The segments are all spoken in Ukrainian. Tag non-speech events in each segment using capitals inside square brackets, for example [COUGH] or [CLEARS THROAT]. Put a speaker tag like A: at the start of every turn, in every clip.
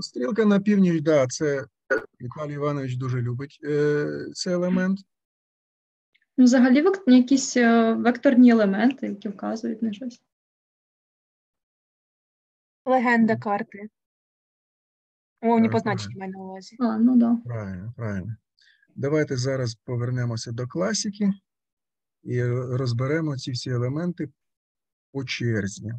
A: Стрілка на північ, да, це Віталій Іванович дуже любить е, цей елемент.
B: Ну, Взагалі якісь е, векторні елементи, які вказують на щось.
C: Легенда карти. Умовні позначення маю на увазі.
B: А, ну да.
A: Правильно, правильно. Давайте зараз повернемося до класики і розберемо ці всі елементи по черзі.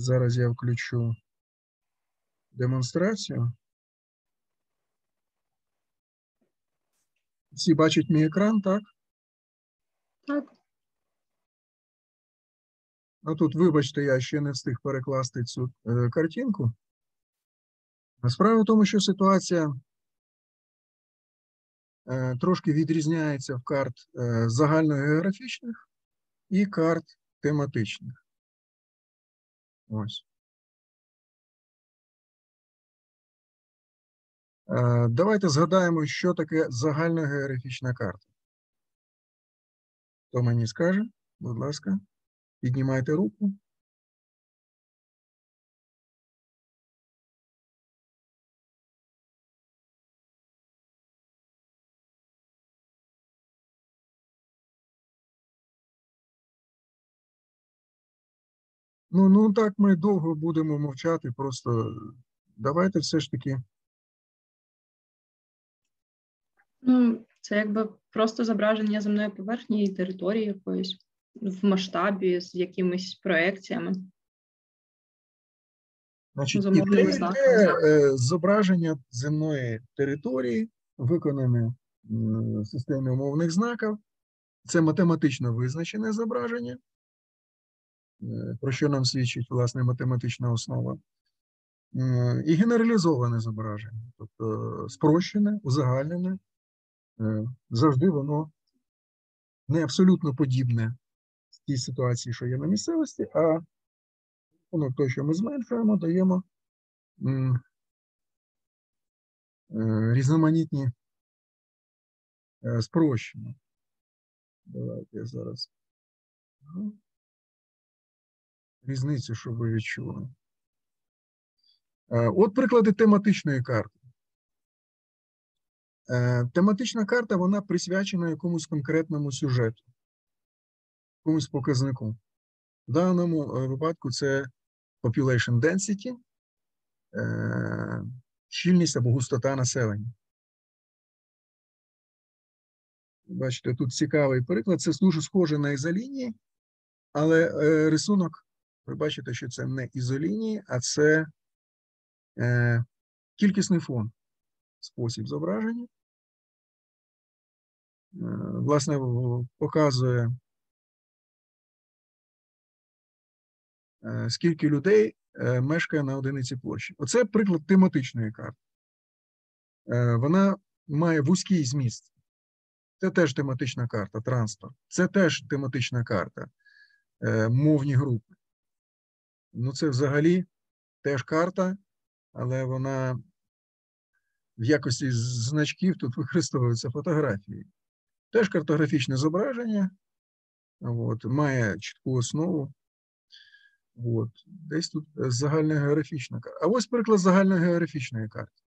A: Зараз я включу демонстрацію. Всі бачать мій екран, так?
B: Так.
A: А тут, вибачте, я ще не встиг перекласти цю е, картинку. Справа в тому, що ситуація е, трошки відрізняється в карт е, загальногеографічних і карт тематичних. Ось. Е, Давайте згадаємо, що таке загальна географічна карта. Хто мені скаже, будь ласка, піднімайте руку. Ну, ну так ми довго будемо мовчати, просто давайте все ж таки.
B: Ну, це якби просто зображення земної поверхні і території якоїсь в масштабі з якимись проекціями.
A: Значить,
B: з умовними
A: іде,
B: знаками.
A: е, зображення земної території, виконане в системі умовних знаків. Це математично визначене зображення, про що нам свідчить власне математична основа. І генералізоване зображення, тобто спрощене, узагальнене. Е, Завжди воно не абсолютно подібне в тій ситуації, що є на місцевості, а воно те, що ми зменшуємо, даємо е, різноманітні е, спрощення. Давайте я зараз ну, різницю, щоб ви відчули. Е, От приклади тематичної карти. Е, Тематична карта вона присвячена якомусь конкретному сюжету, якомусь показнику. В даному е, випадку це population density, щільність або густота населення. Бачите, тут цікавий приклад. Це дуже схоже на ізолінії, але рисунок, ви бачите, що це не ізолінії, а це е, кількісний фон, спосіб зображення. Е, власне, показує, е, скільки людей е, мешкає на одиниці площі. Оце приклад тематичної карти. Вона має вузький зміст. Це теж тематична карта, транспорт. Це теж тематична карта, мовні групи. Ну, це взагалі теж карта, але вона в якості значків тут використовуються фотографії. Теж картографічне зображення, от, має чітку основу. От, десь тут е, загальногеографічна карта. А ось приклад загальногеографічної карти.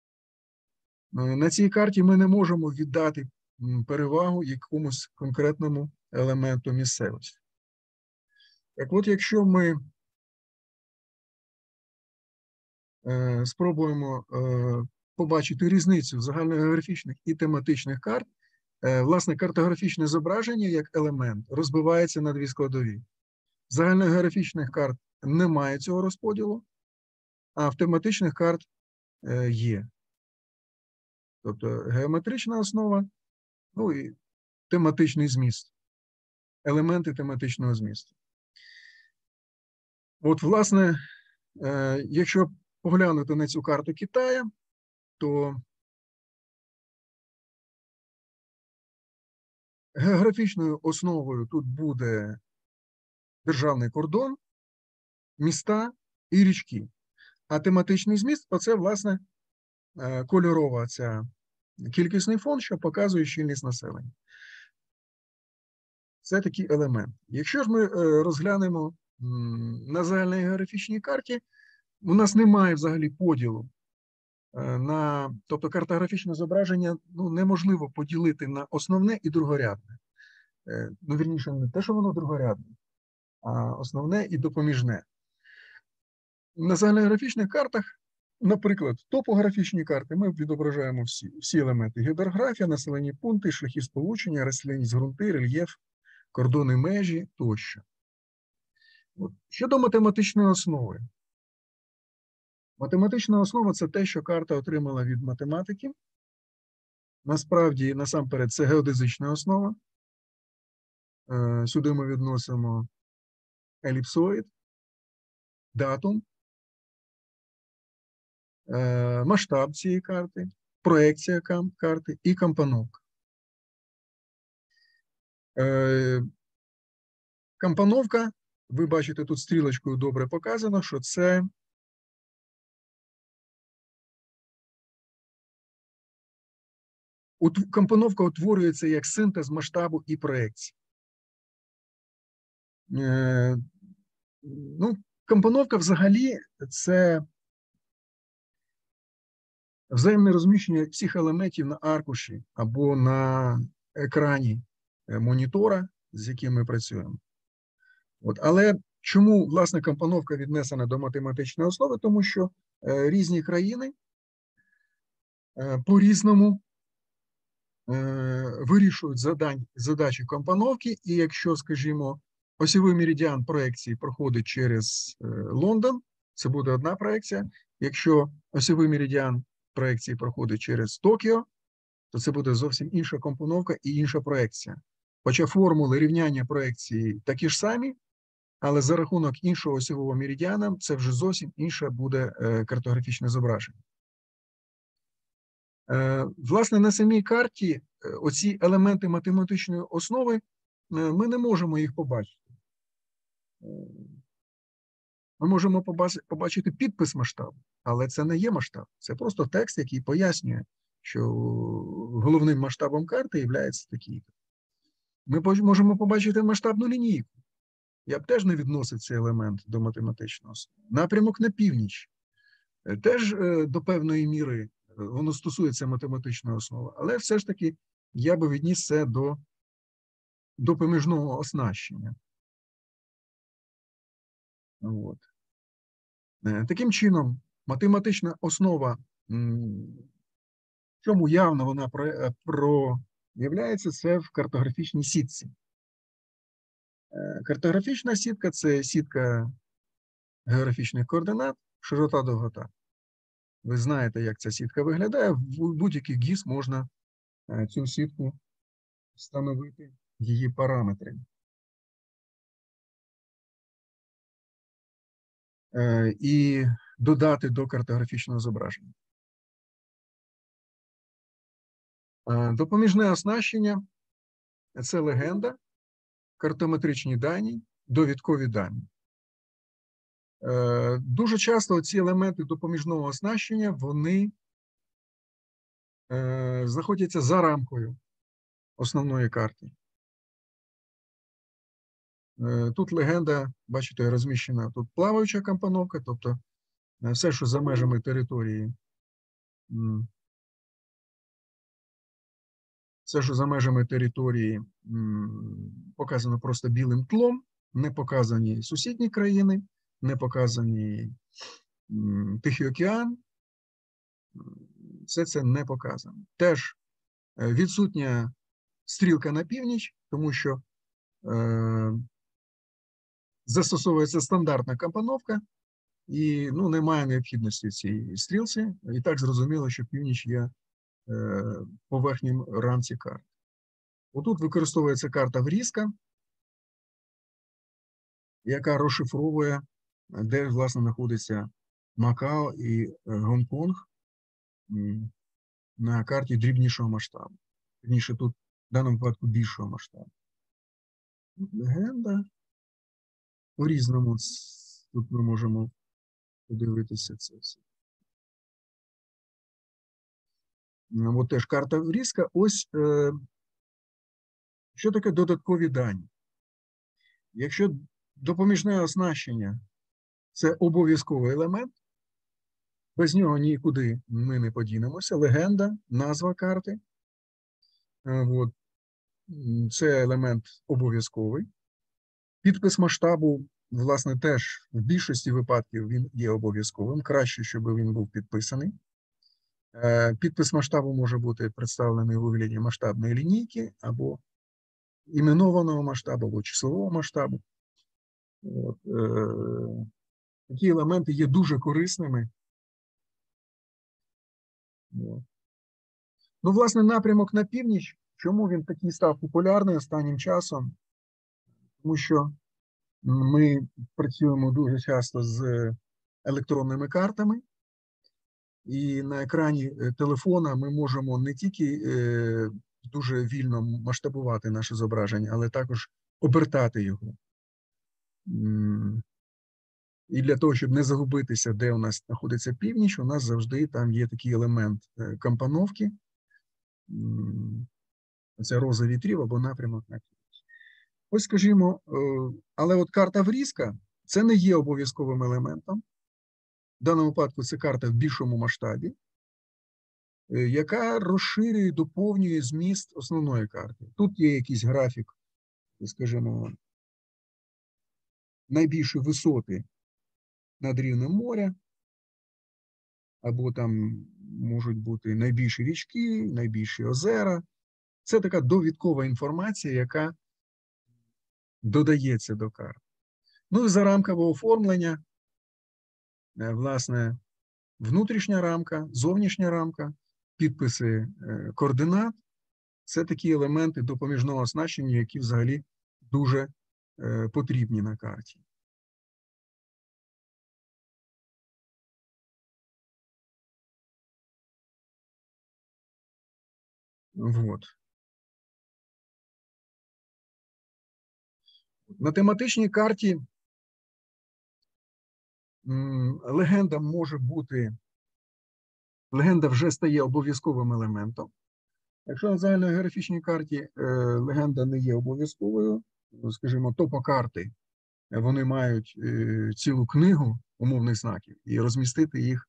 A: Е, На цій карті ми не можемо віддати перевагу якомусь конкретному елементу місцевості. Так от, якщо ми спробуємо е, побачити різницю загальногеографічних і тематичних карт, е, власне, картографічне зображення як елемент розбивається на дві складові. Загальногеографічних карт немає цього розподілу, а в тематичних карт е, є. Тобто геометрична основа, ну і тематичний зміст, елементи тематичного змісту. От, власне, е, якщо поглянути на цю карту Китаю, то географічною основою тут буде державний кордон, міста і річки. А тематичний зміст оце, власне, е, кольорова ця кількісний фон, що показує щільність населення. Це такий елемент. Якщо ж ми е, розглянемо на загальній географічній карті, у нас немає взагалі поділу е, на тобто картографічне зображення ну, неможливо поділити на основне і другорядне. Е, ну, вірніше, не те, що воно другорядне, а основне і допоміжне. На загальнографічних картах, наприклад, топографічні карти, ми відображаємо всі всі елементи: гідрографія, населені пункти, шляхи сполучення, рослинність ґрунти, рельєф, кордони межі тощо. От. Щодо математичної основи. Математична основа це те, що карта отримала від математики. Насправді, насамперед, це геодезична основа. Е, сюди ми відносимо еліпсоїд, датум, е, масштаб цієї карти, проекція карти і компоновка. Е, компоновка, ви бачите, тут стрілочкою добре показано, що це компоновка утворюється як синтез масштабу і проекції. Е, ну, компоновка взагалі це взаємне розміщення всіх елементів на аркуші або на екрані е, монітора, з яким ми працюємо. От, Але чому власне компоновка віднесена до математичної основи? Тому що е, різні країни по-різному е, вирішують задань, задачі компоновки, і якщо, скажімо, осьовий меридіан проекції проходить через е, Лондон, це буде одна проекція. Якщо осьовий меридіан проекції проходить через Токіо, то це буде зовсім інша компоновка і інша проекція. Хоча формули рівняння проекції такі ж самі, але за рахунок іншого осьового меридіана це вже зовсім інше буде е, картографічне зображення. Е, власне, на самій карті оці елементи математичної основи ми не можемо їх побачити. Ми можемо побачити підпис масштабу, але це не є масштаб. Це просто текст, який пояснює, що головним масштабом карти є такий. Ми можемо побачити масштабну лінійку. Я б теж не відносив цей елемент до математичного напрямок на північ. Е, теж е, до певної міри е, воно стосується математичної основи, але все ж таки я би відніс це до допоміжного оснащення. От. Е, таким чином, математична основа, в чому явно вона е, проявляється, це в картографічній сітці. Е, картографічна сітка це сітка географічних координат, широта довгота. Ви знаєте, як ця сітка виглядає. В будь-який ГІС можна цю сітку встановити її параметри. Е, і додати до картографічного зображення. Е, допоміжне оснащення це легенда, картометричні дані, довідкові дані. Е, дуже часто ці елементи допоміжного оснащення вони знаходяться за рамкою основної карти. Е, тут легенда, бачите, розміщена тут плаваюча компоновка, тобто е, все, що за межами території, все, що за межами території показано просто білим тлом, не показані сусідні країни, не показані Тихий океан. Все це не показано. Теж е, відсутня стрілка на північ, тому що застосовується стандартна компоновка, і ну, немає необхідності цій стрілці. І так зрозуміло, що північ є е, поверхнім рамці карт. Отут використовується карта врізка, яка розшифровує, де власне знаходиться Макао і е, Гонконг на карті дрібнішого масштабу. Вірніше, тут в даному випадку більшого масштабу. Легенда. По-різному тут ми можемо подивитися це все. Ну, От теж карта врізка. Ось е, що таке додаткові дані. Якщо допоміжне оснащення це обов'язковий елемент, без нього нікуди ми не подінемося. Легенда, назва карти. Е, От. Це елемент обов'язковий. Підпис масштабу, власне, теж в більшості випадків він є обов'язковим. Краще, щоб він був підписаний. Е, Підпис масштабу може бути представлений у вигляді масштабної лінійки або іменованого масштабу, або числового масштабу. От, е, такі елементи є дуже корисними. Ну, власне, напрямок на північ, чому він такий став популярний останнім часом? Тому що ми працюємо дуже часто з електронними картами, і на екрані е, телефона ми можемо не тільки е, дуже вільно масштабувати наше зображення, але також обертати його. І для того, щоб не загубитися, де у нас знаходиться північ, у нас завжди там є такий елемент е, компоновки. Це роза вітрів або напрямок на північ. Ось, скажімо, е, але от карта врізка це не є обов'язковим елементом. В даному випадку це карта в більшому масштабі, е, яка розширює, доповнює зміст основної карти. Тут є якийсь графік, скажімо, найбільші висоти над рівнем моря, або там можуть бути найбільші річки, найбільші озера. Це така довідкова інформація, яка додається до карт. Ну і за рамкове оформлення, е, власне, внутрішня рамка, зовнішня рамка, підписи е, координат це такі елементи допоміжного оснащення, які взагалі дуже е, потрібні на карті. Вот. На тематичній карті легенда може бути, легенда вже стає обов'язковим елементом. Якщо на загальногеографічній карті е, легенда не є обов'язковою, скажімо, топокарти, е, вони мають е, цілу книгу умовних знаків, і розмістити їх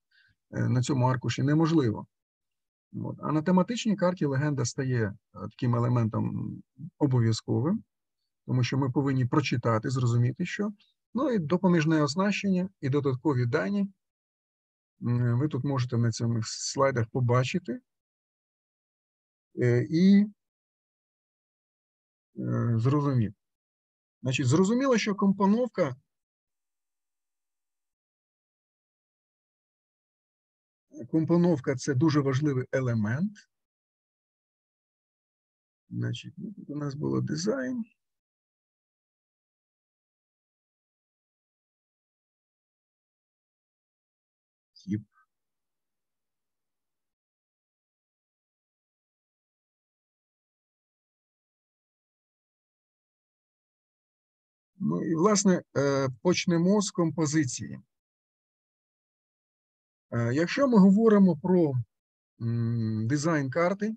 A: на цьому аркуші неможливо. От. А на тематичній карті легенда стає е, таким елементом обов'язковим, тому що ми повинні прочитати, зрозуміти, що. Ну і допоміжне оснащення і додаткові дані. Ви тут можете на цих слайдах побачити. Е, І е, зрозуміти. Значить, зрозуміло, що компоновка компоновка це дуже важливий елемент. Значить, ну, тут у нас було дизайн. Тип. Ну і, власне, е, почнемо з композиції. Е, Якщо ми говоримо про дизайн карти,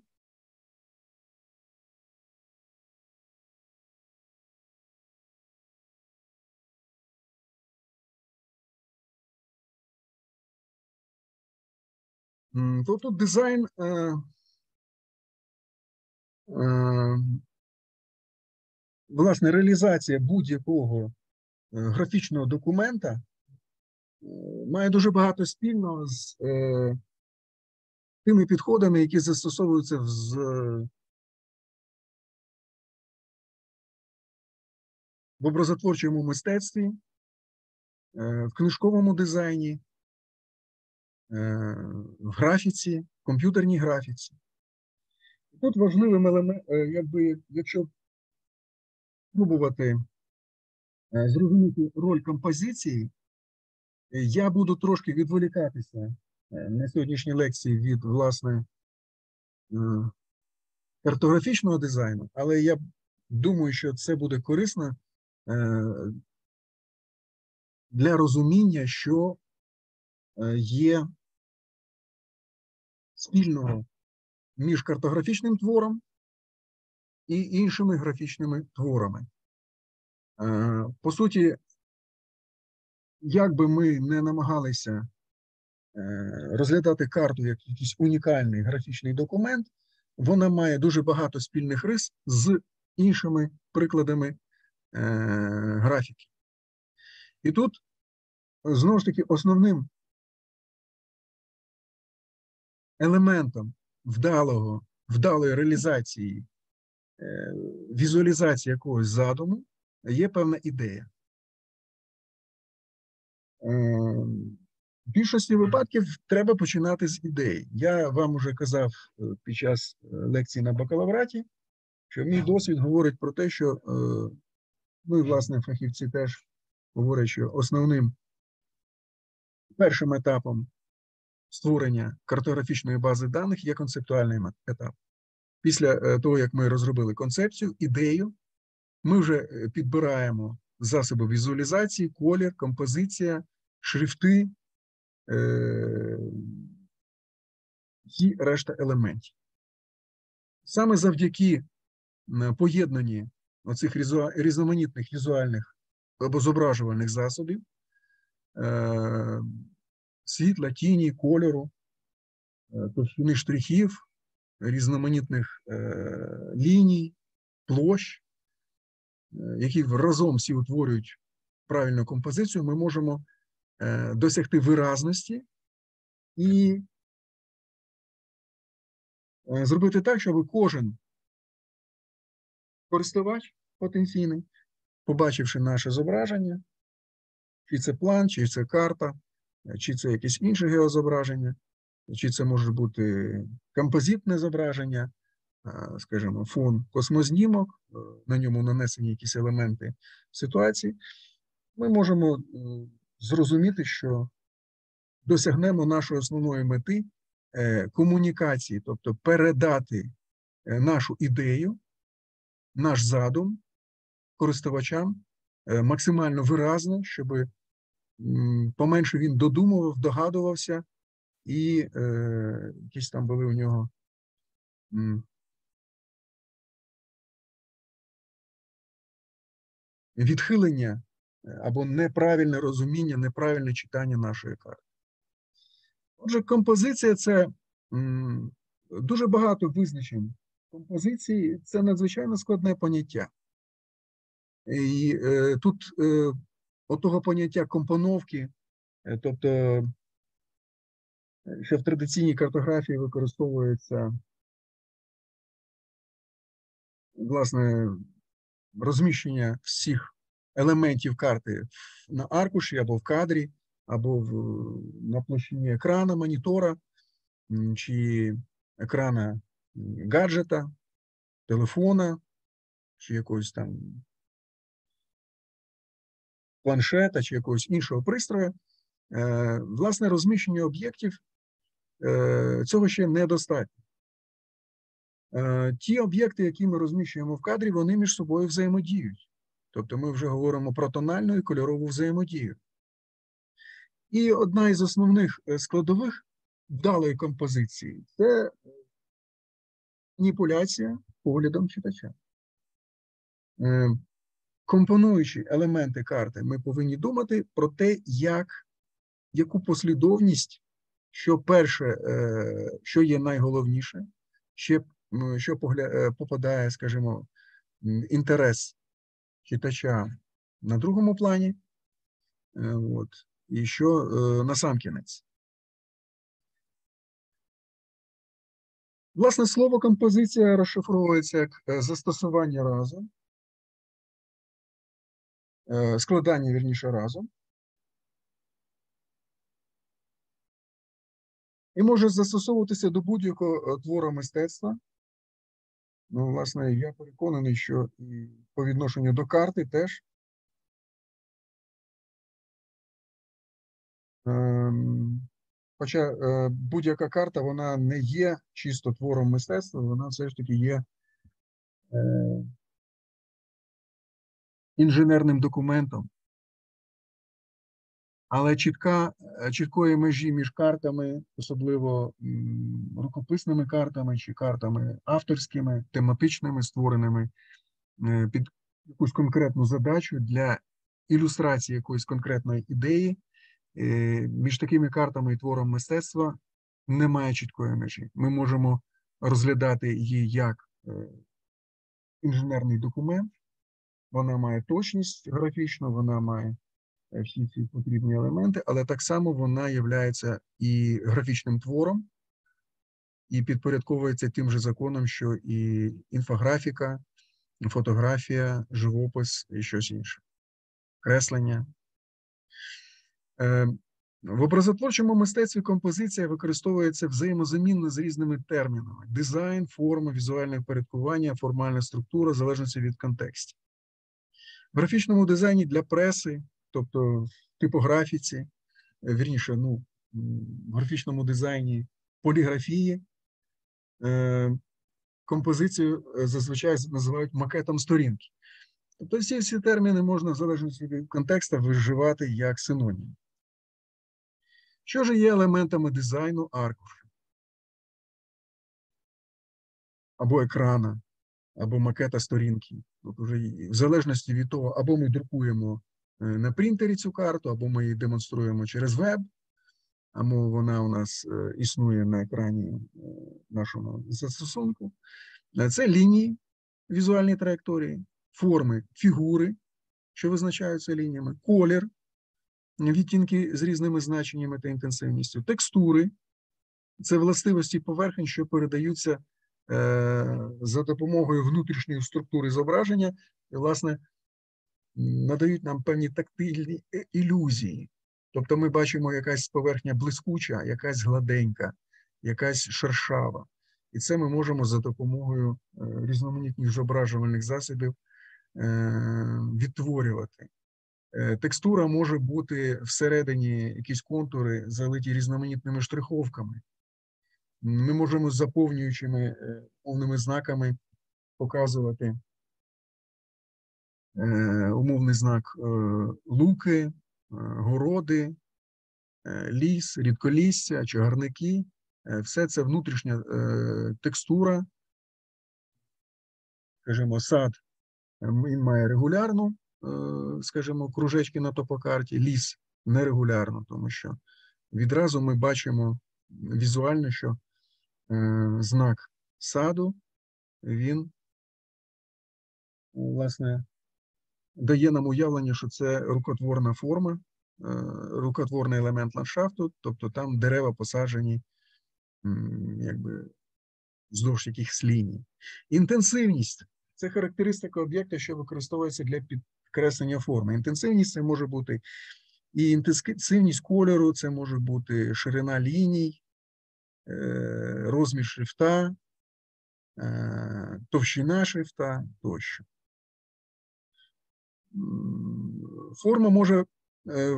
A: то тут дизайн е, е, власне реалізація будь-якого графічного документа має дуже багато спільного з е, тими підходами, які застосовуються в, з, в образотворчому мистецтві, е, в книжковому дизайні, е, в графіці, в комп'ютерній графіці. Тут важливим елементом, якби, якщо спробувати е, зрозуміти роль композиції Я буду трошки відволікатися е, на сьогоднішній лекції від власне е, картографічного дизайну, але я думаю, що це буде корисно е, для розуміння, що є спільного між картографічним твором і іншими графічними творами. По суті, як би ми не намагалися е, розглядати карту як якийсь унікальний графічний документ, вона має дуже багато спільних рис з іншими прикладами е, графіки. І тут, знову ж таки, основним елементом вдалого, вдалої реалізації, е, візуалізації якогось задуму є певна ідея. Е, В більшості випадків треба починати з ідей. Я вам уже казав е, під час е, лекції на бакалавраті, що мій досвід говорить про те, що ну і власне фахівці теж говорять, що основним першим етапом створення картографічної бази даних є концептуальний етап. Після того, як ми розробили концепцію, ідею, ми вже підбираємо засоби візуалізації, колір, композиція, шрифти е, і решта елементів. Саме завдяки поєднанні оцих різноманітних візуальних або зображувальних засобів, е, світла, тіні, кольору, е, товщини штрихів, різноманітних е, ліній, площ, е, які разом всі утворюють правильну композицію, ми можемо е, досягти виразності і е, зробити так, щоб кожен користувач потенційний, побачивши наше зображення, чи це план, чи це карта, е, чи це якесь інше геозображення, чи це може бути композитне зображення, е, скажімо, фон космознімок, е, на ньому нанесені якісь елементи ситуації, ми можемо е, зрозуміти, що досягнемо нашої основної мети е, комунікації, тобто передати е, нашу ідею, наш задум користувачам е, максимально виразно, щоб поменше він додумував, догадувався, і якісь там були у нього відхилення або неправильне розуміння, неправильне читання нашої карти. Отже, композиція це дуже багато визначень композиції, це надзвичайно складне поняття. І е, тут е, отого поняття компоновки, е, тобто, е, що в традиційній картографії використовується власне розміщення всіх елементів карти на аркуші або в кадрі, або в, на площині екрана, монітора чи екрана гаджета, телефона чи якогось там планшета чи якогось іншого пристрою. Е, Власне, розміщення об'єктів е, цього ще недостатньо. Е, Ті об'єкти, які ми розміщуємо в кадрі, вони між собою взаємодіють. Тобто ми вже говоримо про тональну і кольорову взаємодію. І одна із основних е, складових вдалої композиції це маніпуляція поглядом читача. Е, Компонуючи елементи карти, ми повинні думати про те, як, яку послідовність, що перше, е, що є найголовніше, що попадає, скажімо, інтерес читача на другому плані, е, от, і що е, на сам кінець. Власне, слово композиція розшифровується як е, застосування разом, складання вірніше разом. І може застосовуватися до будь-якого твору мистецтва. Ну, власне, я переконаний, що і по відношенню до карти теж Ем, Хоча е, будь-яка карта вона не є чисто твором мистецтва, вона все ж таки є е, інженерним документом. Але чітка, е, чіткої межі між картами, особливо рукописними картами чи картами авторськими, тематичними, створеними е, під якусь конкретну задачу для ілюстрації якоїсь конкретної ідеї, е, між такими картами і твором мистецтва немає чіткої межі. Ми можемо розглядати її як інженерний документ, вона має точність графічну, вона має всі ці потрібні елементи, але так само вона є і графічним твором, і підпорядковується тим же законом, що і інфографіка, фотографія, живопис і щось інше, креслення. Е, В образотворчому мистецтві композиція використовується взаємозамінно з різними термінами: дизайн, форма, візуальне впорядкування, формальна структура, в залежності від контекстів. В графічному дизайні для преси, тобто в типографіці, е, вірніше, ну, в графічному дизайні поліграфії, е, композицію е, зазвичай називають макетом сторінки. Тобто всі ці терміни можна в залежності від контексту виживати як синонім. Що ж є елементами дизайну аркушу? Або екрана, або макета сторінки. Уже і- в залежності від того, або ми друкуємо на принтері цю карту, або ми її демонструємо через веб, або вона у нас е, існує на екрані е, нашого застосунку. Е, Це лінії, візуальні траєкторії, форми, фігури, що визначаються лініями, колір, відтінки з різними значеннями та інтенсивністю, текстури, це властивості поверхень, що передаються е, за допомогою внутрішньої структури зображення, і, власне, надають нам певні тактильні е- ілюзії. Тобто ми бачимо якась поверхня блискуча, якась гладенька, якась шершава. І це ми можемо за допомогою е, різноманітних зображувальних засобів е, відтворювати. Текстура може бути всередині якісь контури, залиті різноманітними штриховками. Ми можемо заповнюючими умовними знаками показувати умовний знак е, луки, е, городи, е, ліс, рідколісся, чагарники. Е, Все це внутрішня е, текстура, скажімо, сад е, він має регулярну, е, скажімо, кружечки на топокарті, ліс нерегулярно, тому що відразу ми бачимо візуально, що е, знак саду він, власне, дає нам уявлення, що це рукотворна форма, е, рукотворний елемент ландшафту, тобто там дерева посаджені якби вздовж якихось ліній. Інтенсивність це характеристика об'єкта, що використовується для підкреслення форми. Інтенсивність це може бути і інтенсивність кольору, це може бути ширина ліній, е, розмір шрифта, е, товщина шрифта тощо. Форма може е,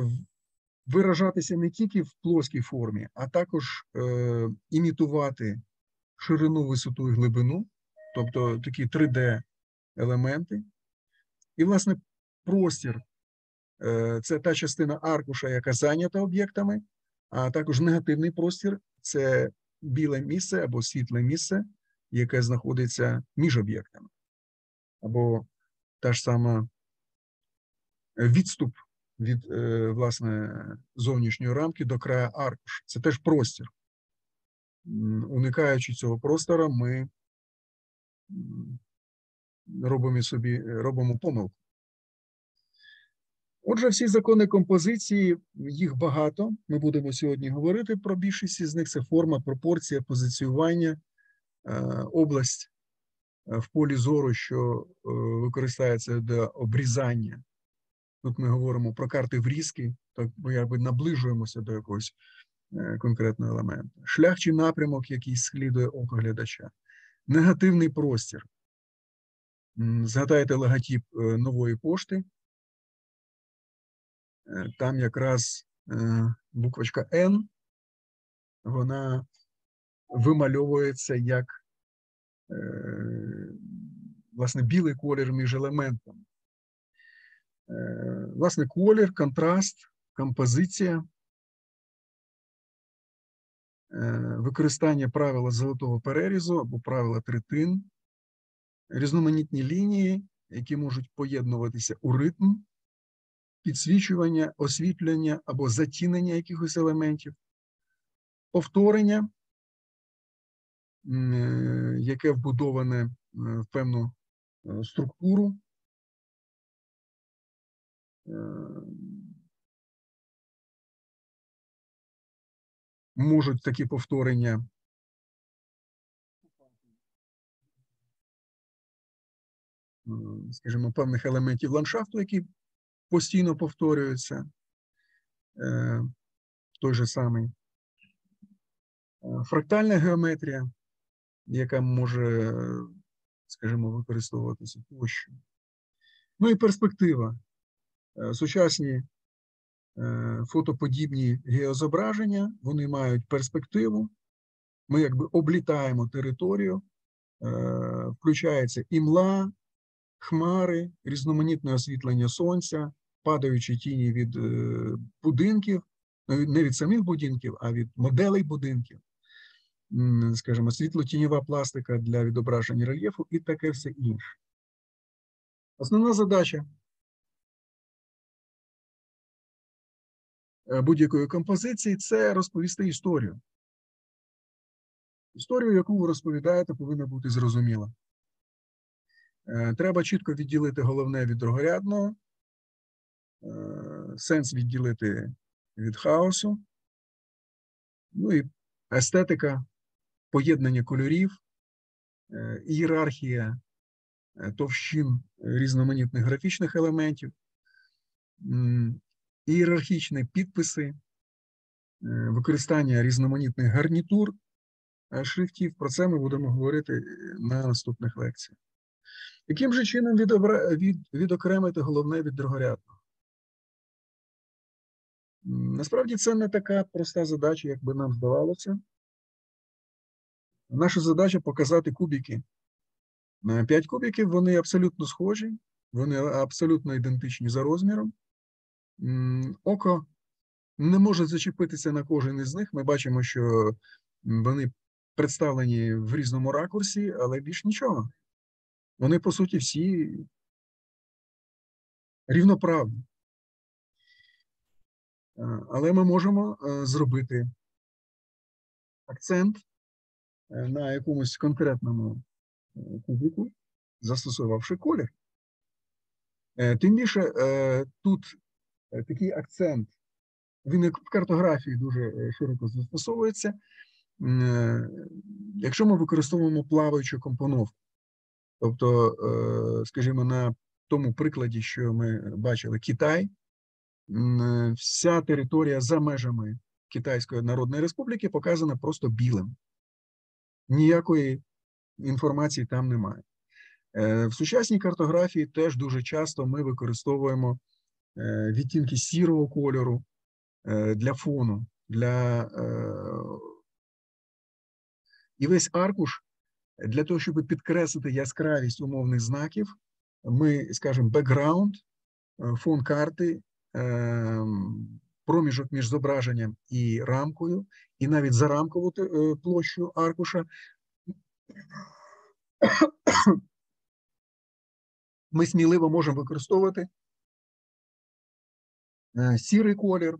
A: виражатися не тільки в плоскій формі, а також е, імітувати ширину, висоту і глибину, тобто такі 3D-елементи. І, власне, простір е, це та частина аркуша, яка зайнята об'єктами, а також негативний простір це біле місце або світле місце, яке знаходиться між об'єктами, або та ж сама відступ від е, власне зовнішньої рамки до краю аркуша. Це теж простір. Уникаючи цього простору, ми робимо собі робимо помилку. Отже, всі закони композиції, їх багато. Ми будемо сьогодні говорити про більшість з них. Це форма, пропорція, позиціювання, е, область е, в полі зору, що використовується для обрізання. Тут ми говоримо про карти врізки, так ми якби наближуємося до якогось е, конкретного елементу. Шлях чи напрямок, який слідує око глядача. Негативний простір. Згадайте логотип е, нової пошти. Е, Там якраз буквочка N, вона вимальовується як власне білий колір між елементами. Е, Власне, колір, контраст, композиція, е, використання правила золотого перерізу або правила третин, різноманітні лінії, які можуть поєднуватися у ритм, підсвічування, освітлення або затінення якихось елементів, повторення, е, яке вбудоване в певну структуру. Е, Можуть такі повторення скажімо, певних елементів ландшафту, які постійно повторюються. Е, Той же самий Е, фрактальна геометрія, яка може, е, скажімо, використовуватися тощо. Ну і перспектива. Е, Сучасні е, фотоподібні геозображення, вони мають перспективу. Ми якби облітаємо територію, е, включається імла, хмари, різноманітне освітлення сонця, падаючі тіні від будинків, ну, не від самих будинків, а від моделей будинків, скажімо, світло-тіньова пластика для відображення рельєфу і таке все інше. Основна задача будь-якої композиції це розповісти історію. Історію, яку ви розповідаєте, повинна бути зрозуміла. Е, Треба чітко відділити головне від другорядного, е, сенс відділити від хаосу, ну і естетика, поєднання кольорів, е, ієрархія е, товщин різноманітних графічних елементів, ієрархічні підписи, е, використання різноманітних гарнітур е, шрифтів. Про це ми будемо говорити е, на наступних лекціях. Яким же чином відобра... від... відокремити головне від другорядного? Насправді це не така проста задача, як би нам здавалося. Наша задача показати кубики. Е, П'ять кубиків вони абсолютно схожі, вони абсолютно ідентичні за розміром. Око не може зачепитися на кожен із них. Ми бачимо, що вони представлені в різному ракурсі, але більш нічого. Вони, по суті, всі рівноправні. Але ми можемо е, зробити акцент е, на якомусь конкретному е, кубику, застосувавши колір. Тим більше тут такий акцент, він в картографії дуже е, широко застосовується. Е, Якщо ми використовуємо плаваючу компоновку, тобто, е, скажімо, на тому прикладі, що ми бачили, Китай, е, вся територія за межами Китайської Народної Республіки показана просто білим. Ніякої інформації там немає. Е, В сучасній картографії теж дуже часто ми використовуємо е, відтінки сірого кольору е, для фону, для е, і весь аркуш для того, щоб підкреслити яскравість умовних знаків, ми скажемо бекграунд, е, фон карти, е, проміжок між зображенням і рамкою, і навіть зарамкову те- е, площу аркуша. Ми сміливо можемо використовувати е, сірий колір,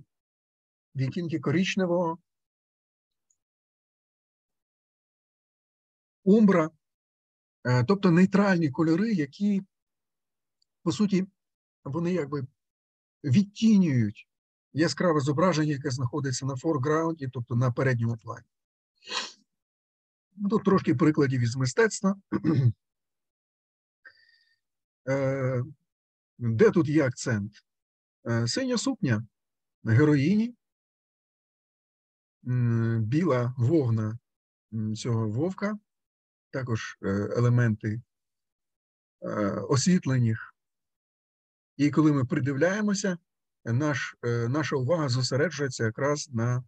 A: відтінки коричневого, умбра, е, тобто нейтральні кольори, які, по суті, вони якби відтінюють яскраве зображення, яке знаходиться на форграунді, тобто на передньому плані. Ну, Тут трошки прикладів із мистецтва. Е, Де тут є акцент? Е, Синя сукня героїні, біла вовна цього вовка, також е, елементи е, освітлених. І коли ми придивляємося, наш, наша увага зосереджується якраз на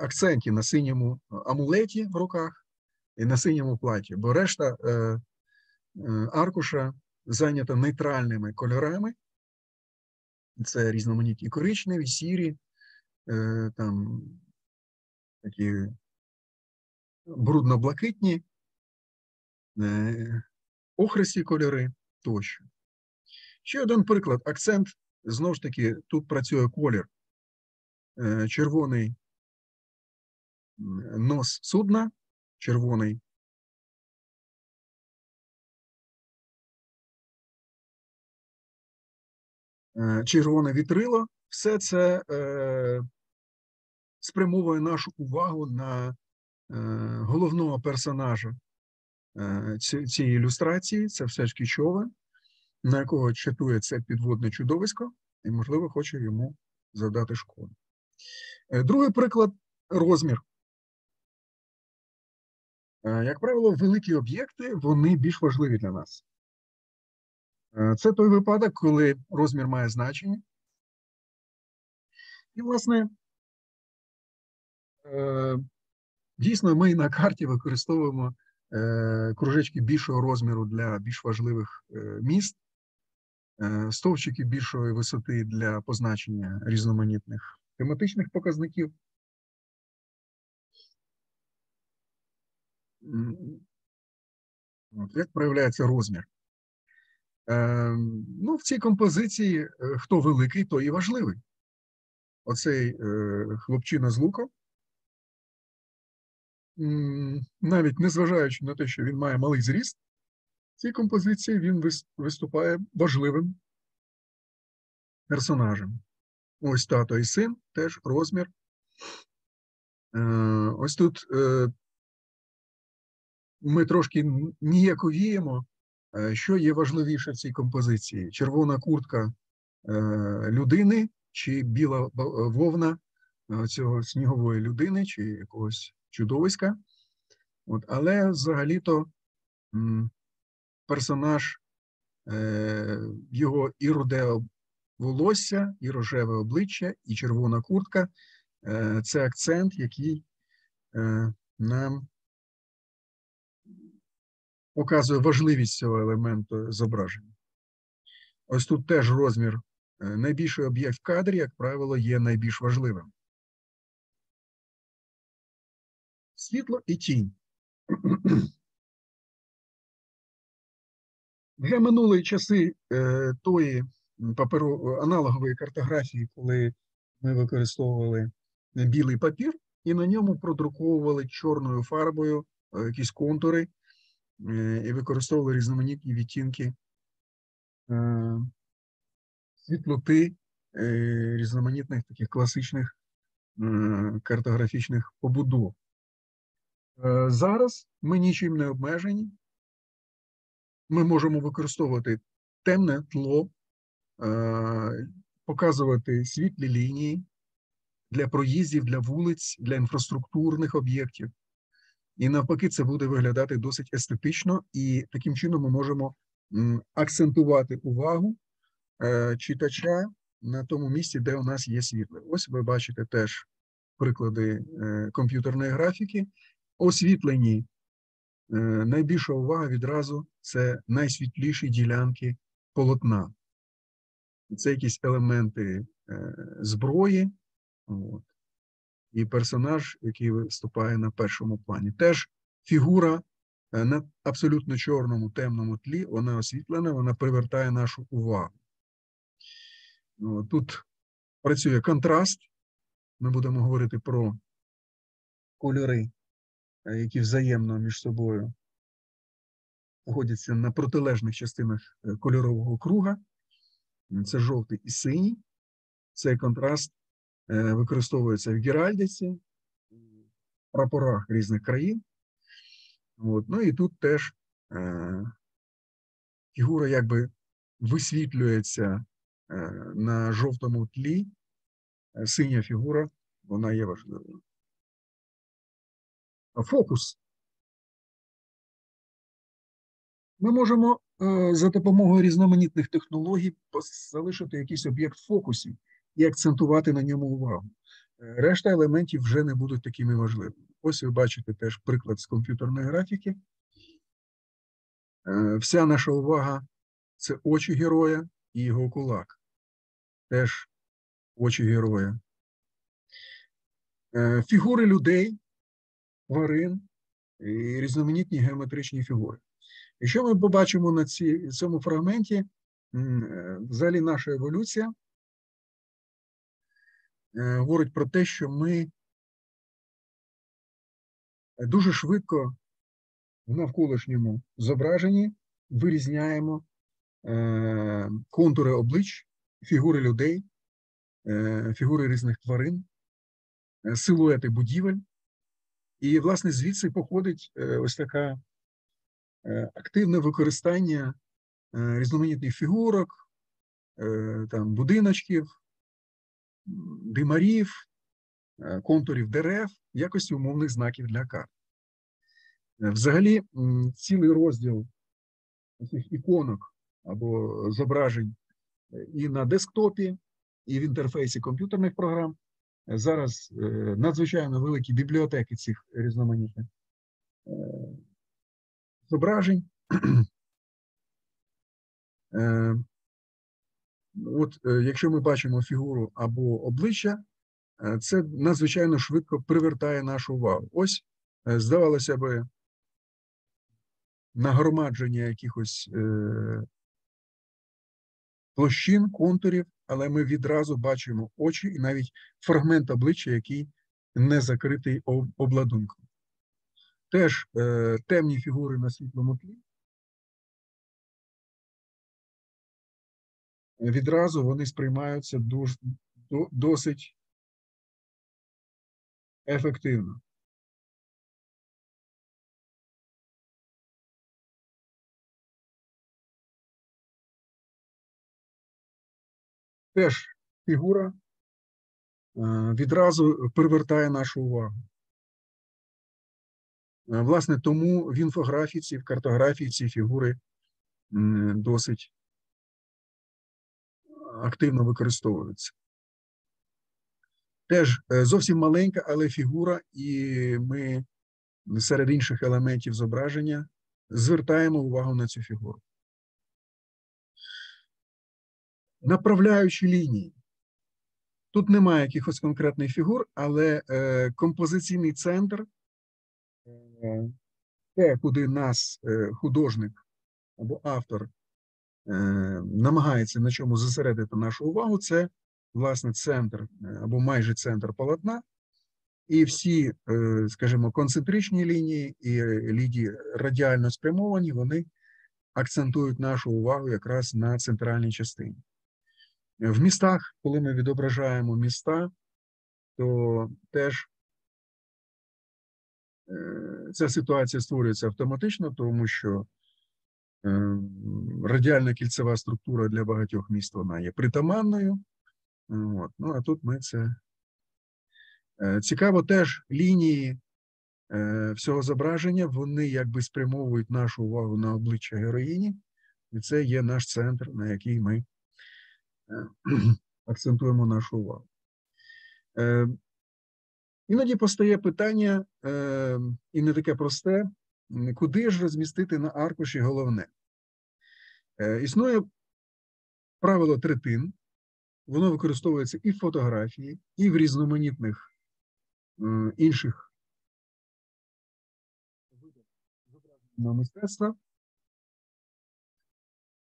A: акценті, на синьому амулеті в руках і на синьому платі, бо решта аркуша зайнята нейтральними кольорами. Це різноманітні коричневі, сірі, е, там такі брудно-блакитні, е, охристі кольори тощо. Ще один приклад. Акцент, знову ж таки, тут працює колір. Е, Червоний нос судна, червоний. Червоне вітрило, все це е, спрямовує нашу увагу на е, головного персонажа е, цієї ілюстрації. Це все ж Кічове, на якого чатує це підводне чудовисько, і, можливо, хоче йому завдати шкоду. Е, Другий приклад розмір. Е, Як правило, великі об'єкти вони більш важливі для нас. Е, Це той випадок, коли розмір має значення. І, власне, е, дійсно, ми на карті використовуємо е, кружечки більшого розміру для більш важливих міст, стовпчики більшої висоти для позначення різноманітних тематичних показників. Як проявляється розмір? Е, ну, в цій композиції е, хто великий, той і важливий. Оцей е, хлопчина з луком, навіть незважаючи на те, що він має малий зріст, в цій композиції він виступає важливим персонажем. Ось тато і син, теж розмір. Е, ось тут ми трошки ніяковіємо, що є важливіше в цій композиції: червона куртка е, людини чи біла е, вовна е, цього снігової людини чи якогось чудовиська. От, але взагалі-то персонаж, е, його і руде волосся, і рожеве обличчя, і червона куртка е, це акцент, який е, нам показує важливість цього елементу зображення. Ось тут теж розмір. е, Найбільший об'єкт в кадрі, як правило, є найбільш важливим. Світло і тінь. Вже минули часи е, тої паперо, аналогової картографії, коли ми використовували білий папір, і на ньому продруковували чорною фарбою е, якісь контури і використовували різноманітні відтінки е, світлоти е, різноманітних таких класичних е, картографічних побудов. Е, Зараз ми нічим не обмежені. Ми можемо використовувати темне тло, е, показувати світлі лінії для проїздів, для вулиць, для інфраструктурних об'єктів. І навпаки, це буде виглядати досить естетично, і таким чином ми можемо акцентувати увагу е, читача на тому місці, де у нас є світло. Ось ви бачите теж приклади е, комп'ютерної графіки. Освітлені е, найбільша увага відразу це найсвітліші ділянки полотна. Це якісь елементи зброї, от, і персонаж, який виступає на першому плані. Теж фігура е, на абсолютно чорному темному тлі, вона освітлена, вона привертає нашу увагу. Тут працює контраст. Ми будемо говорити про кольори, е, які взаємно між собою знаходяться на протилежних частинах е, кольорового круга. Це жовтий і синій. Цей контраст використовується в геральдиці, прапорах різних країн. От. Ну і тут теж е, фігура якби висвітлюється е, на жовтому тлі. Е, Синя фігура, вона є важливою. Фокус. Ми можемо е, за допомогою різноманітних технологій залишити якийсь об'єкт фокусі і акцентувати на ньому увагу. Е, Решта елементів вже не будуть такими важливими. Ось ви бачите теж приклад з комп'ютерної графіки. Е, Вся наша увага це очі героя і його кулак. Теж очі героя. Е, Фігури людей, тварин і різноманітні геометричні фігури. Якщо ми побачимо на ці, цьому фрагменті, взагалі наша еволюція говорить про те, що ми дуже швидко в навколишньому зображенні вирізняємо е, контури облич, фігури людей, е, фігури різних тварин, е, силуети будівель. І, власне, звідси походить е, ось така е, активне використання е, різноманітних фігурок, е, там, будиночків, димарів, е, контурів дерев якості умовних знаків для карт. Е, Взагалі, цілий розділ цих іконок або зображень е, і на десктопі, і в інтерфейсі комп'ютерних програм. Зараз надзвичайно великі бібліотеки цих різноманітних зображень. [CLEARS THROAT] От, е, якщо ми бачимо фігуру або обличчя, е, це надзвичайно швидко привертає нашу увагу. Ось, е, здавалося би, нагромадження якихось площин, контурів, але ми відразу бачимо очі і навіть фрагмент обличчя, який не закритий обладунком. Теж темні фігури на світлому тлі. Відразу вони сприймаються дуже, досить ефективно. Теж фігура е, відразу привертає нашу увагу. Е, Власне, тому в інфографіці, в картографії ці фігури досить активно використовуються. Теж е, зовсім маленька, але фігура, і ми серед інших елементів зображення звертаємо увагу на цю фігуру. Направляючі лінії. Тут немає якихось конкретних фігур, але е, композиційний центр, е, те, куди нас художник або автор намагається на чому зосередити нашу увагу, це власне центр е, або майже центр полотна. І всі, е, скажімо, концентричні лінії і е, лінії радіально спрямовані, вони акцентують нашу увагу якраз на центральній частині. В містах, коли ми відображаємо міста, то теж е, ця ситуація створюється автоматично, тому що е, радіальна кільцева структура для багатьох міст вона є притаманною. От. Ну, а тут ми це Е, цікаво теж лінії е, всього зображення, вони якби спрямовують нашу увагу на обличчя героїні, і це є наш центр, на який ми е, [CLEARS THROAT] акцентуємо нашу увагу. Е, Іноді постає питання, е, і не таке просте, куди ж розмістити на аркуші головне? Е, Існує правило третин, воно використовується і в фотографії, і в різноманітних е, інших видах мистецтва.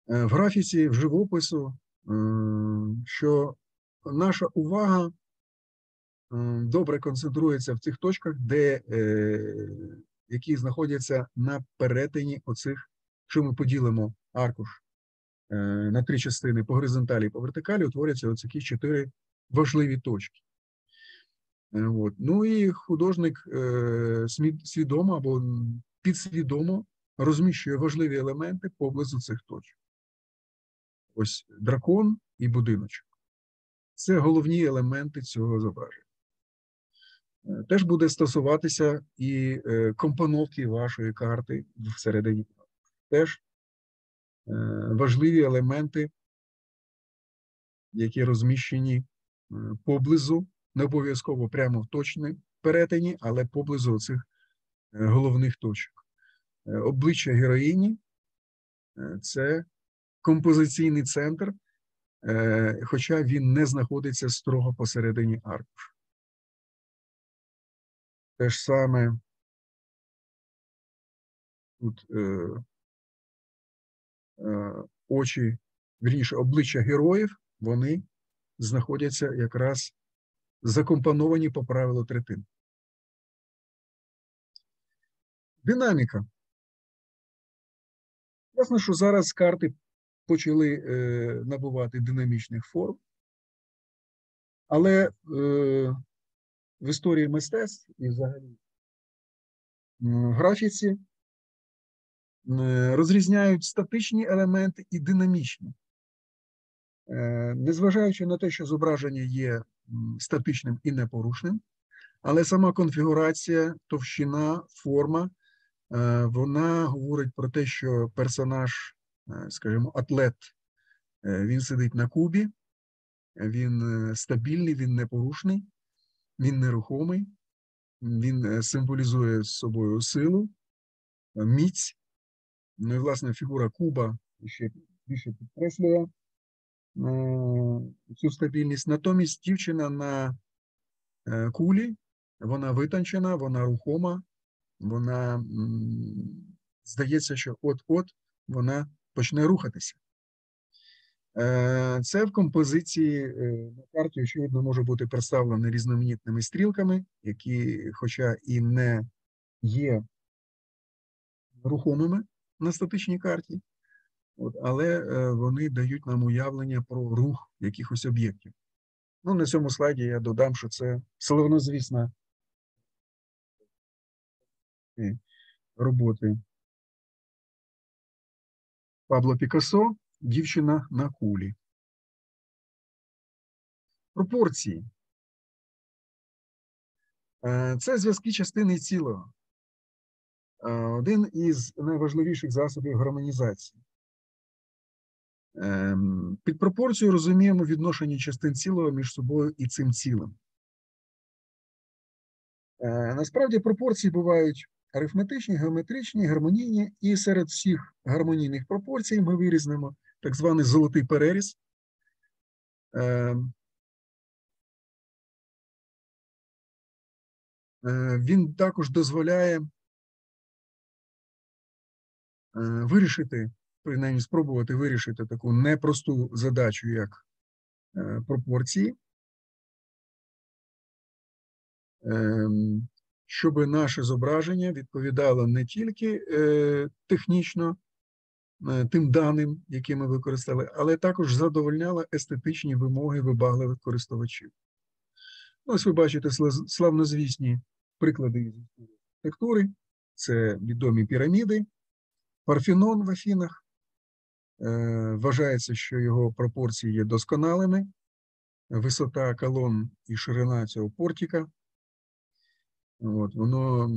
A: Е, В графіці, в живопису, що наша увага добре концентрується в цих точках, де, які знаходяться на перетині оцих, що ми поділимо аркуш е, на три частини по горизонталі і по вертикалі, утворяться оці такі чотири важливі точки. Е, От. Ну і художник е, свідомо або підсвідомо розміщує важливі елементи поблизу цих точок. Ось дракон і будиночок. Це головні елементи цього зображення. Е, Теж буде стосуватися і е, компоновки вашої карти всередині. Теж важливі елементи, які розміщені е, поблизу, не обов'язково прямо в точній перетині, але поблизу цих е, головних точок. Обличчя героїні це композиційний центр, хоча він не знаходиться строго посередині аркушу. Те ж саме тут е, е, очі, вірніше, обличчя героїв, вони знаходяться якраз закомпоновані по правилу третин. Динаміка. Ясно, що зараз карти почали е, набувати динамічних форм, але е, в історії мистецтв і взагалі графіці розрізняють статичні елементи і динамічні. Е, незважаючи на те, що зображення є статичним і непорушним, але сама конфігурація, товщина, форма, е, вона говорить про те, що персонаж, е, скажімо, атлет, він сидить на кубі, він стабільний, він непорушний, він нерухомий, він символізує з собою силу, міць. Ну і власне фігура куба ще більше підкреслює цю стабільність. Натомість дівчина на е, кулі, вона витончена, вона рухома, вона здається, що от-от вона почне рухатися. Е, це в композиції е, на карті, очевидно, може бути представлено різноманітними стрілками, які, хоча і не є рухомими на статичній карті, От, але е, вони дають нам уявлення про рух якихось об'єктів. Ну, на цьому слайді я додам, що це славнозвісна роботи Пабло Пікассо Дівчина на кулі. Пропорції. Е, це зв'язки частини цілого. Е, один із найважливіших засобів гармонізації. Ем, під пропорцією розуміємо відношення частин цілого між собою і цим цілим. Е, насправді пропорції бувають арифметичні, геометричні, гармонійні, і серед всіх гармонійних пропорцій ми вирізнемо так званий золотий переріз. Ем, е, він також дозволяє е, вирішити принаймні спробувати вирішити таку непросту задачу, як е, пропорції, щоб наше зображення відповідало не тільки е, технічно е, тим даним, які ми використали, але також задовольняло естетичні вимоги вибагливих користувачів. Ось ви бачите славнозвісні приклади архітектури. Це відомі піраміди, Парфенон в Афінах, Е, вважається, що його пропорції є досконалими, висота колон і ширина цього портика. От, Воно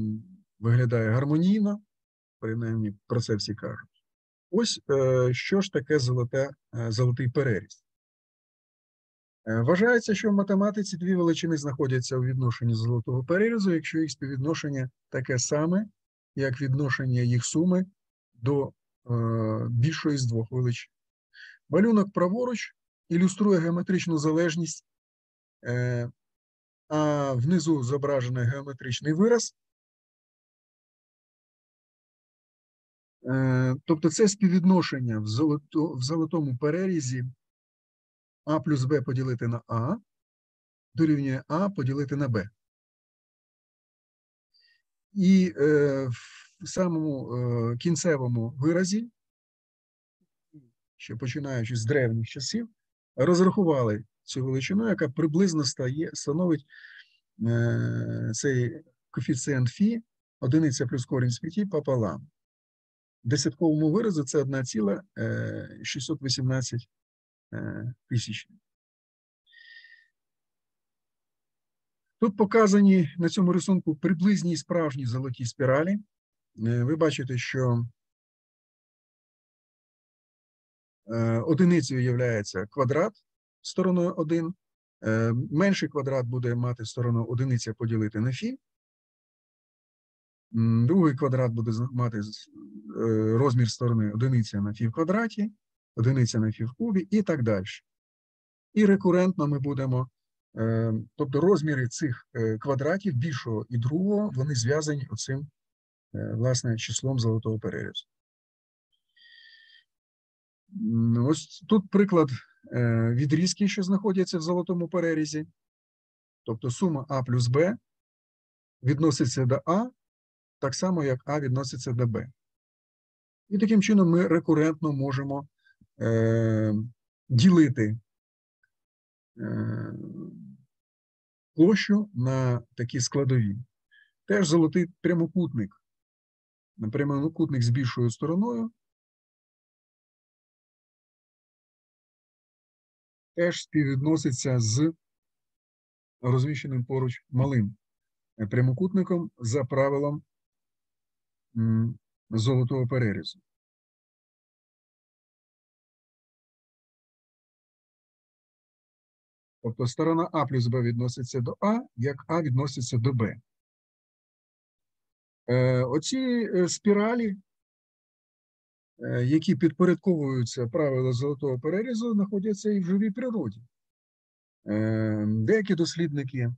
A: виглядає гармонійно, принаймні про це всі кажуть. Ось е, що ж таке золоте, е, золотий переріз. Вважається, що в математиці дві величини знаходяться у відношенні золотого перерізу, якщо їх співвідношення таке саме, як відношення їх суми до Е, більшої з двох величин. Малюнок праворуч ілюструє геометричну залежність, е, а внизу зображений геометричний вираз. Тобто це співвідношення в, золото, в золотому перерізі А плюс Б поділити на А, дорівнює А поділити на Б. І е, в самому е, кінцевому виразі, ще починаючи з древніх часів, розрахували цю величину, яка приблизно стає, становить е, цей коефіцієнт Фі, одиниця плюс корінь з 5 пополам. Десятковому виразі це 1,618 е, тисяч. Тут показані на цьому рисунку приблизні і справжні золоті спіралі. Е, ви бачите, що е, одиницею є квадрат стороною 1. Е, Менший квадрат буде мати сторону одиниця поділити на фі. Другий квадрат буде мати е, розмір сторони одиниця на фі в квадраті, одиниця на фі в кубі і так далі. І рекурентно ми будемо, е, тобто розміри цих е, квадратів більшого і другого, вони зв'язані оцим, власне, числом золотого перерізу. Ось тут приклад відрізки, що знаходяться в золотому перерізі. Тобто сума А плюс Б відноситься до А, так само, як А відноситься до Б. І таким чином ми рекурентно можемо е, ділити е, площу на такі складові. Теж золотий прямокутник. Прямокутник з більшою стороною теж співвідноситься з розміщеним поруч малим прямокутником за правилом золотого перерізу. Тобто сторона А плюс Б відноситься до А, як А відноситься до Б. Е, Оці е, спіралі, е, які підпорядковуються правилу золотого перерізу, знаходяться і в живій природі. Деякі дослідники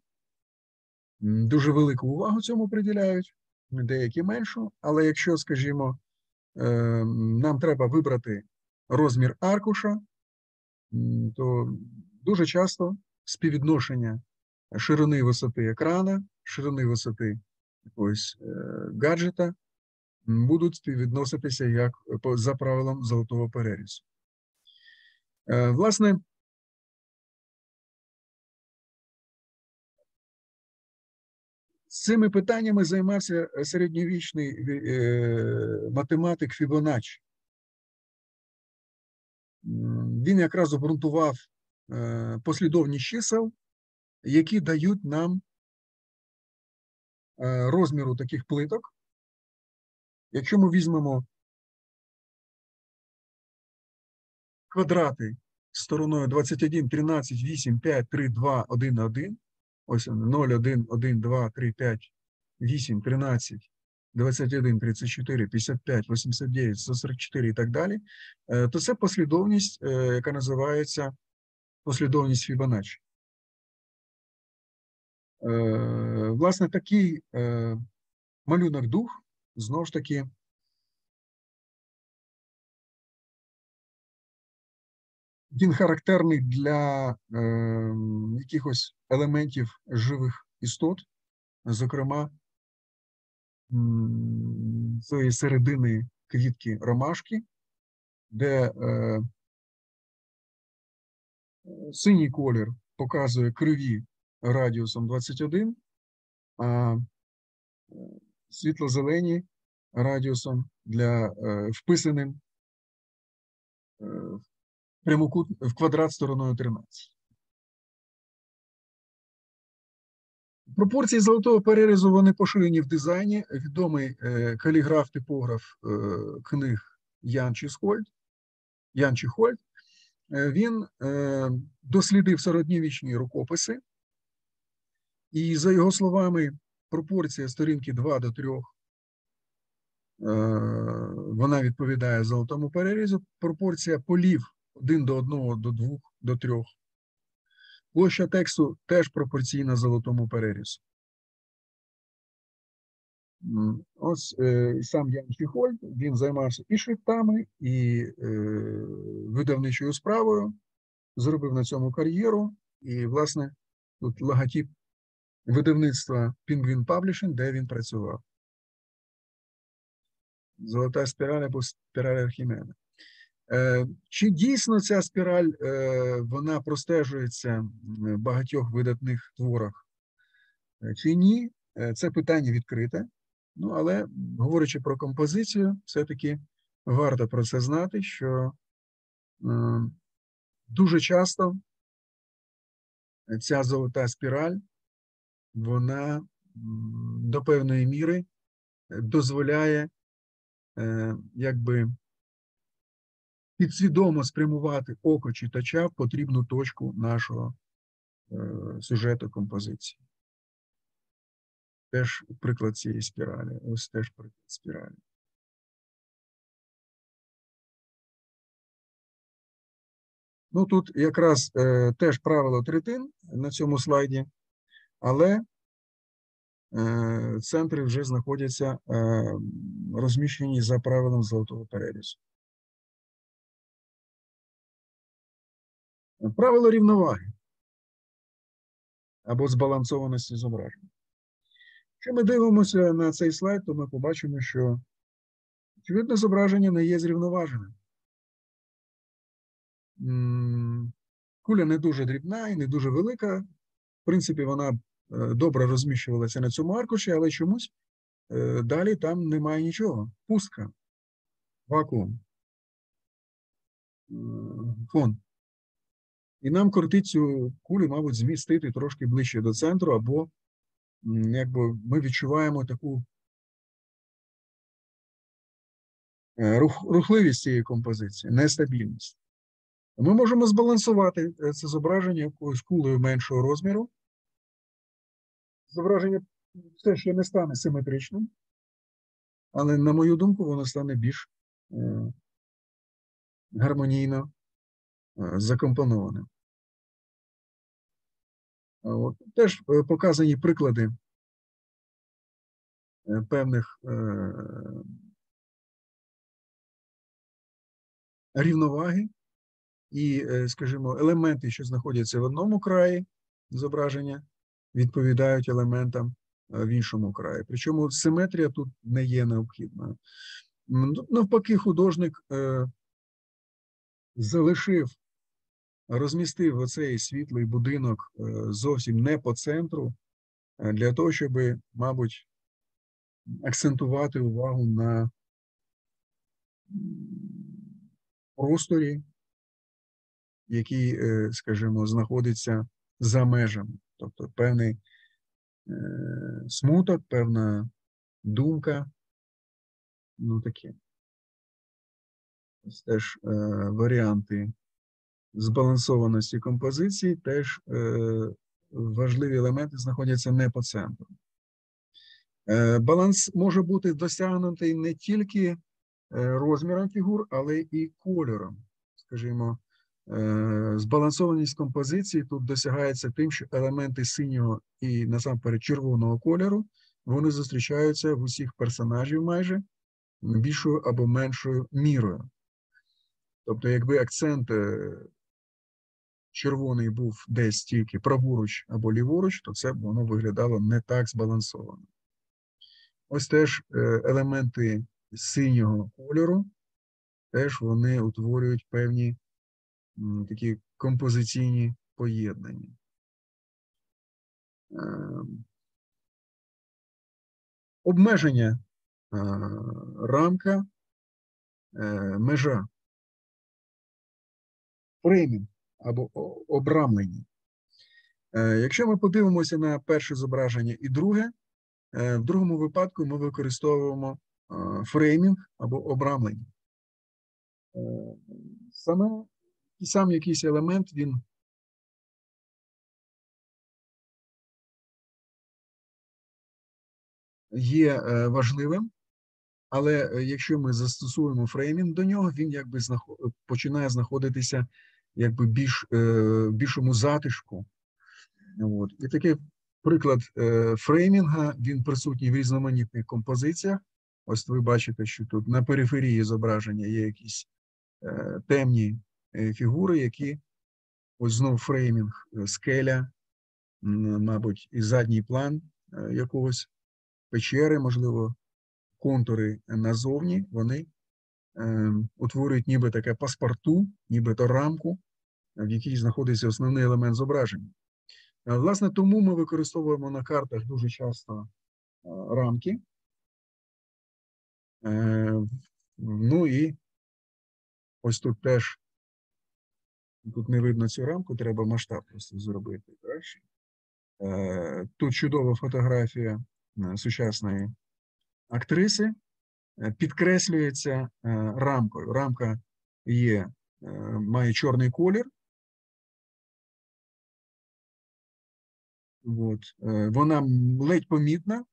A: дуже велику увагу цьому приділяють, деякі меншу. Але якщо, скажімо, е, нам треба вибрати розмір аркуша, то дуже часто співвідношення ширини висоти екрана, ширини висоти якогось е, гаджета будуть співвідноситися як за правилом золотого перерізу. Е, Власне, цими питаннями займався е, середньовічний е, математик Фібоначчі. Він якраз обґрунтував е, послідовність чисел, які дають нам розміру таких плиток. Якщо ми візьмемо квадрати стороною 21, 13, 8, 5, 3, 2, 1, 1, ось вони, 0, 1, 1, 2, 3, 5, 8, 13, 21, 34, 55, 89, 144 і так далі, е, то це послідовність, е, яка називається послідовність Фібоначчі. Е, Власне, такий малюнок дух, знову ж таки, він характерний для е, якихось елементів живих істот, зокрема, цієї середини квітки ромашки, де е, синій колір показує криві радіусом 21, а світло-зелені радіусом для е, вписаним е, прямокут в квадрат стороною 13. Пропорції золотого перерізу вони поширені в дизайні. Відомий е, каліграф-типограф е, книг Ян Чісхольд, Ян Чіхольд. Е, він дослідив середньовічні рукописи, і за його словами, пропорція сторінки 2 до 3 е, вона відповідає золотому перерізу. Пропорція полів 1 до 1 до 2 до 3. Площа тексту теж пропорційна золотому перерізу. Ось е, сам Ян Чіхольд, він займався і шрифтами, і е, видавничою справою, зробив на цьому кар'єру. І, власне, тут логотип видавництва Penguin Publishing, де він працював. Золота спіраль або спіраль Архімеда. Е, Чи дійсно ця спіраль е, вона простежується в багатьох видатних творах, е, чи ні? Це питання відкрите. Ну, але говорячи про композицію, все-таки варто про це знати, що дуже часто ця золота спіраль, вона до певної міри дозволяє якби підсвідомо спрямувати око читача в потрібну точку нашого е, сюжету композиції. Теж приклад цієї спіралі. Ось теж приклад спіралі. Ну, тут якраз е, теж правило третин на цьому слайді, але е, центри вже знаходяться е, розміщені за правилом золотого перерізу. Правило рівноваги або збалансованості зображення. Якщо ми дивимося на цей слайд, то ми побачимо, що очевидне зображення не є зрівноваженим. Куля не дуже дрібна і не дуже велика. В принципі, вона е, добре розміщувалася на цьому аркуші, але чомусь е, далі там немає нічого. Пустка, вакуум, е, фон. І нам кортить цю кулю, мабуть, змістити трошки ближче до центру, або якби ми відчуваємо таку е, рух, рухливість цієї композиції, нестабільність. Ми можемо збалансувати е, це зображення якоюсь кулею меншого розміру. Зображення все ще не стане симетричним, але, на мою думку, воно стане більш е, гармонійно закомпонованим. От, теж е, показані приклади е, певних е, рівноваги і, скажімо, елементи, що знаходяться в одному краї зображення, відповідають елементам в іншому краї. Причому симетрія тут не є необхідною. Ну, Навпаки, художник залишив, розмістив оцей світлий будинок е, зовсім не по центру, е, для того, щоб, мабуть, акцентувати увагу на просторі, який, е, скажімо, знаходиться за межами, тобто певний смуток, певна думка, ну таке. Ось теж варіанти збалансованості композиції, теж е, важливі елементи знаходяться не по центру. Е, баланс може бути досягнутий не тільки е, розміром фігур, але і кольором. Скажімо, збалансованість композиції тут досягається тим, що елементи синього і насамперед червоного кольору вони зустрічаються в усіх персонажів майже більшою або меншою мірою. Тобто, якби акцент червоний був десь тільки праворуч або ліворуч, то це б воно виглядало не так збалансовано. Ось теж е, елементи синього кольору, теж вони утворюють певні такі композиційні поєднання. Ем, Обмеження е, рамка, е, межа, фреймінг або о- обрамлення. Е, Якщо ми подивимося на перше зображення і друге, е, в другому випадку ми використовуємо е, фреймінг або обрамлення. Саме сам якийсь елемент він є важливим, але якщо ми застосуємо фреймінг до нього, він якби починає знаходитися якби більш е, більшому затишку. От. І такий приклад е, фреймінга він присутній в різноманітних композиціях. Ось ви бачите, що тут на периферії зображення є якісь е, темні фігури, які ось знов фреймінг, скеля, мабуть, і задній план якогось печери, можливо, контури назовні, вони утворюють ніби таке паспорту, нібито рамку, в якій знаходиться основний елемент зображення. Е, Власне, тому ми використовуємо на картах дуже часто е, рамки. Е, Ну і ось тут теж тут не видно цю рамку, треба масштаб просто зробити краще. Е, Тут чудова фотографія е, сучасної актриси, е, підкреслюється е, рамкою. Рамка є, е, має чорний колір. От. е, Вона ледь помітна,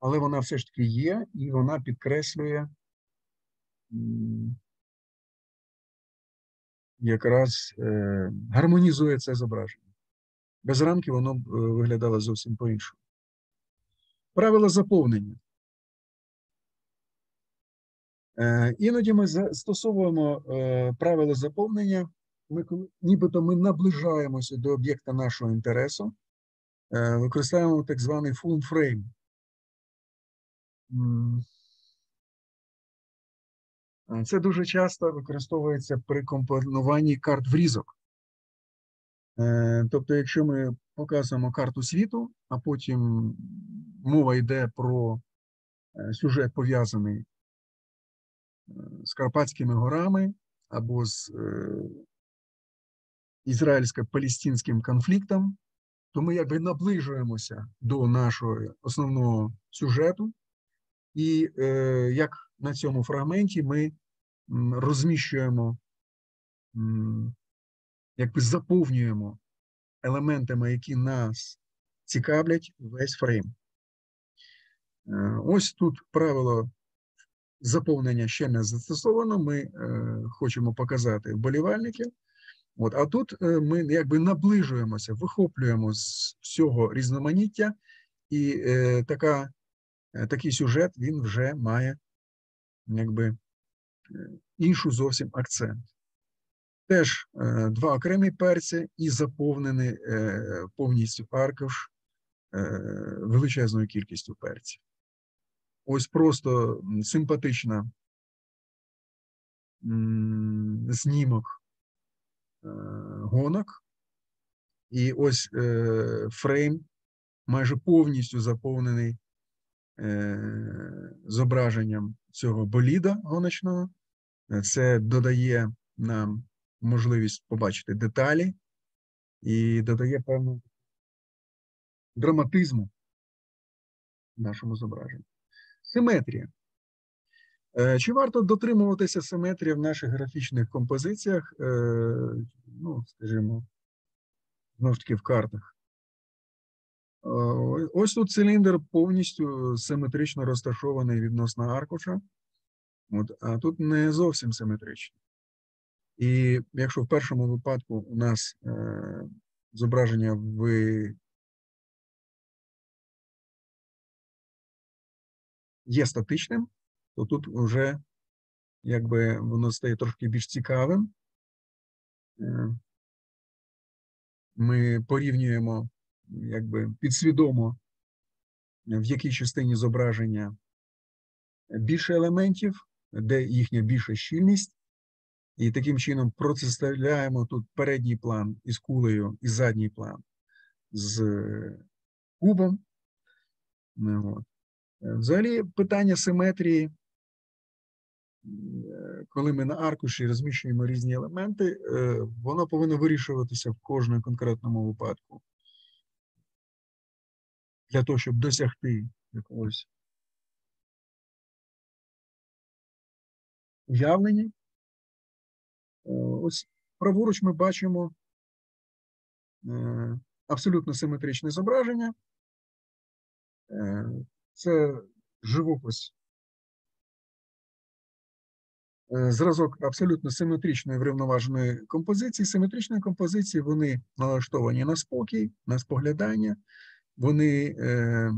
A: але вона все ж таки є, і вона підкреслює якраз е, гармонізує це зображення. Без рамки воно б е, виглядало зовсім по-іншому. Правила заповнення. Іноді ми застосовуємо правила заповнення. Ми, нібито ми наближаємося до об'єкта нашого інтересу, е, використовуємо так званий full frame. Е, Це дуже часто використовується при компонуванні карт врізок. Е, Тобто, якщо ми показуємо карту світу, а потім мова йде про сюжет пов'язаний з Карпатськими горами або з ізраїльсько-палестинським конфліктом, то ми якби наближуємося до нашого основного сюжету, і е, як на цьому фрагменті ми розміщуємо, якби заповнюємо елементами, які нас цікавлять, весь фрейм. Е, Ось тут правило заповнення ще не застосовано. Ми е, хочемо показати вболівальників. От, а тут е, ми якби наближуємося, вихоплюємо з всього різноманіття, і е, така, е, такий сюжет він вже має якби е, іншу зовсім акцент. Теж е, два окремі перці і заповнений е, повністю аркуш е, величезною кількістю перців. Ось просто симпатична м, знімок гонок. І ось е, фрейм майже повністю заповнений е, зображенням цього боліда гоночного. Е, Це додає нам можливість побачити деталі і додає певну драматизму нашому зображенню. Симетрія. Е, Чи варто дотримуватися симетрії в наших графічних композиціях, е, ну, скажімо, знову ж таки в картах? Е, Ось тут циліндр повністю симетрично розташований відносно аркуша, от, а тут не зовсім симетрично. І якщо в першому випадку у нас е, зображення в є статичним, то тут вже якби воно стає трошки більш цікавим. Е, Ми порівнюємо якби підсвідомо, в якій частині зображення більше елементів, де їхня більша щільність, і таким чином протиставляємо тут передній план із кулею і задній план з кубом. Ну. Е, Взагалі, питання симетрії, е, коли ми на аркуші розміщуємо різні елементи, е, воно повинно вирішуватися в кожному конкретному випадку. Для того, щоб досягти якогось уявлення. Е, Ось праворуч ми бачимо е, абсолютно симетричне зображення. Це живопис. Е, Зразок абсолютно симетричної врівноваженої композиції. Симетричні композиції вони налаштовані на спокій, на споглядання, вони е,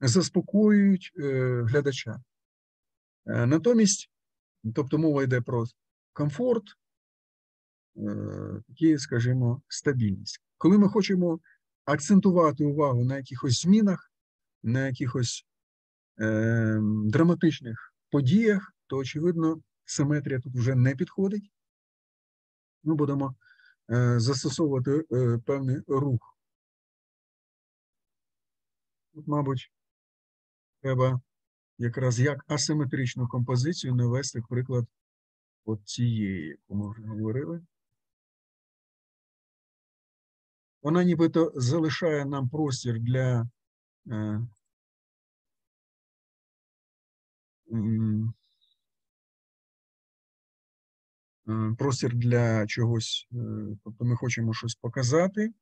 A: заспокоюють е, глядача. Натомість, тобто мова йде про комфорт, е, скажімо, стабільність. Коли ми хочемо акцентувати увагу на якихось змінах, на якихось е, драматичних подіях, то, очевидно, симетрія тут вже не підходить. Ми будемо е, застосовувати е, певний рух. Тут, мабуть, треба якраз як асиметричну композицію навести в приклад от цієї, яку ми вже говорили. Вона нібито залишає нам простір для простір для чогось, е, тобто ми хочемо щось показати.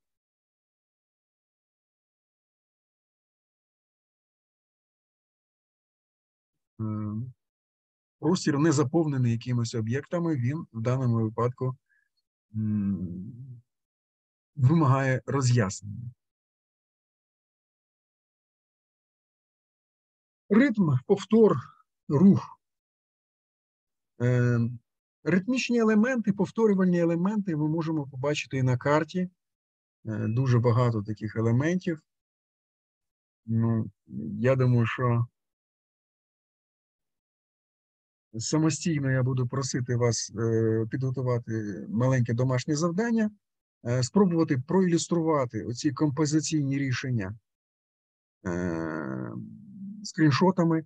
A: Простір не заповнений якимись об'єктами, він в даному випадку вимагає роз'яснення. Ритм, повтор, рух. Ритмічні елементи, повторювальні елементи ми можемо побачити і на карті. Е, Дуже багато таких елементів. Ну, я думаю, що самостійно я буду просити вас е, підготувати маленьке домашнє завдання, е, спробувати проілюструвати оці композиційні рішення скріншотами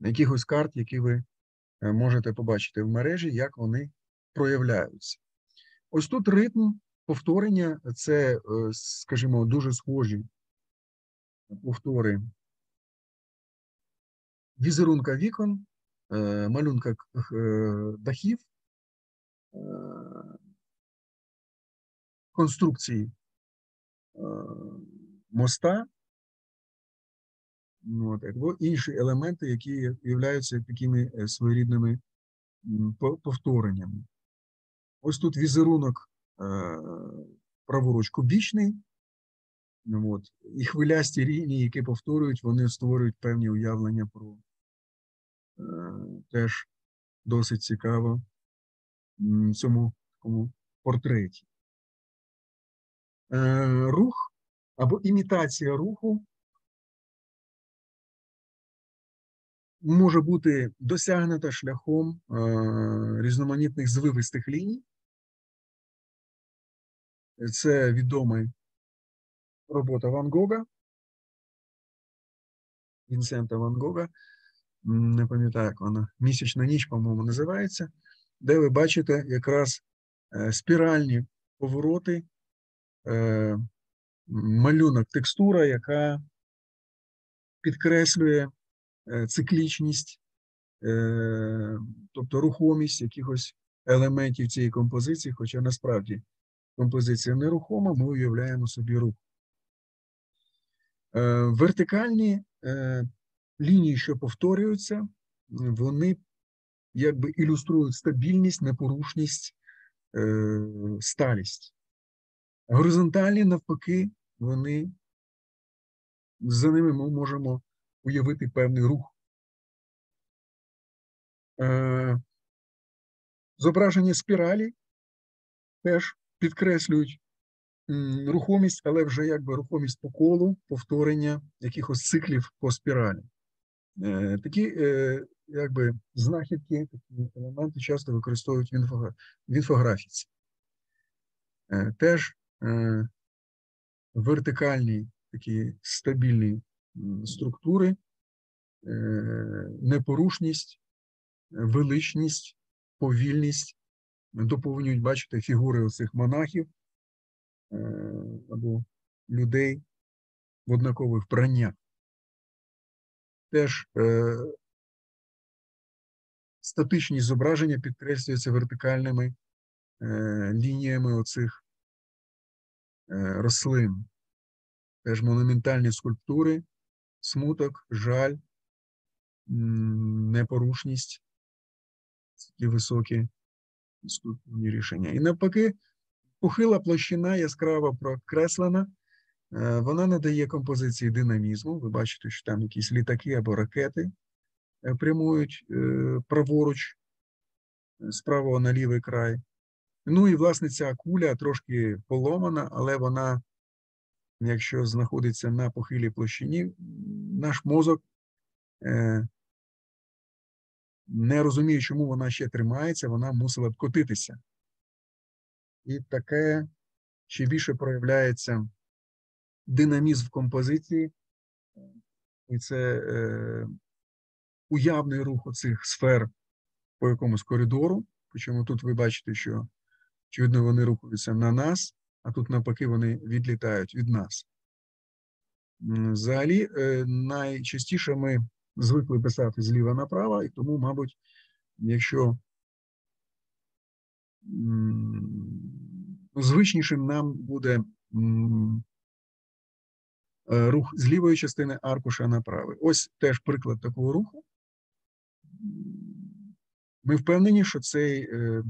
A: якихось карт, які ви можете побачити в мережі, як вони проявляються. Ось тут ритм повторення це, е, скажімо, дуже схожі повтори візерунка вікон, е, малюнка е, дахів, е, конструкції е, моста, от, або інші елементи, які являються такими е, своєрідними повтореннями. Ось тут візерунок е, праворуч кубічний, ну, от, і хвилясті лінії, які повторюють, вони створюють певні уявлення про е, теж досить цікаво цьому такому портреті. Рух або імітація руху може бути досягнута шляхом е, різноманітних звивистих ліній. Це відома робота Ван Гога, Вінсента Ван Гога. Не пам'ятаю, як вона місячна ніч, по-моєму, називається, де ви бачите якраз е, спіральні повороти, е, малюнок, текстура, яка підкреслює циклічність, е, тобто рухомість якихось елементів цієї композиції, хоча насправді композиція нерухома, ми уявляємо собі рух. Е, Вертикальні е, лінії, що повторюються, вони якби ілюструють стабільність, непорушність, е, сталість. Горизонтальні, навпаки, вони за ними ми можемо уявити певний рух. Е, Зображення спіралі теж підкреслюють рухомість, але вже якби рухомість по колу, повторення якихось циклів по спіралі. Е, Такі е, якби знахідки, такі елементи часто використовують в інфографіці. Теж вертикальні такі стабільні м, структури, е, непорушність, величність, повільність доповнюють, бачите, фігури оцих монахів е, або людей в однакових вбраннях. Теж е, статичні зображення підкреслюються вертикальними лініями оцих рослин. Теж монументальні скульптури, смуток, жаль, непорушність, такі високі скульптурні рішення. І навпаки, похила площина яскраво прокреслена, е, вона надає композиції динамізму. Ви бачите, що там якісь літаки або ракети е, прямують е, праворуч, з правого на лівий край. Ну і, власне, ця куля трошки поломана, але вона, якщо знаходиться на похилій площині, наш мозок е, не розуміє, чому вона ще тримається, вона мусила б котитися. І таке ще більше проявляється динамізм в композиції, і це е, уявний рух оцих сфер по якомусь коридору. Причому тут ви бачите, що очевидно вони рухаються на нас, а тут навпаки вони відлітають від нас. Взагалі, е, найчастіше ми звикли писати зліва направо, і тому, мабуть, якщо звичнішим нам буде е, рух з лівої частини аркуша на правий. Ось теж приклад такого руху. Ми впевнені, що цей, е,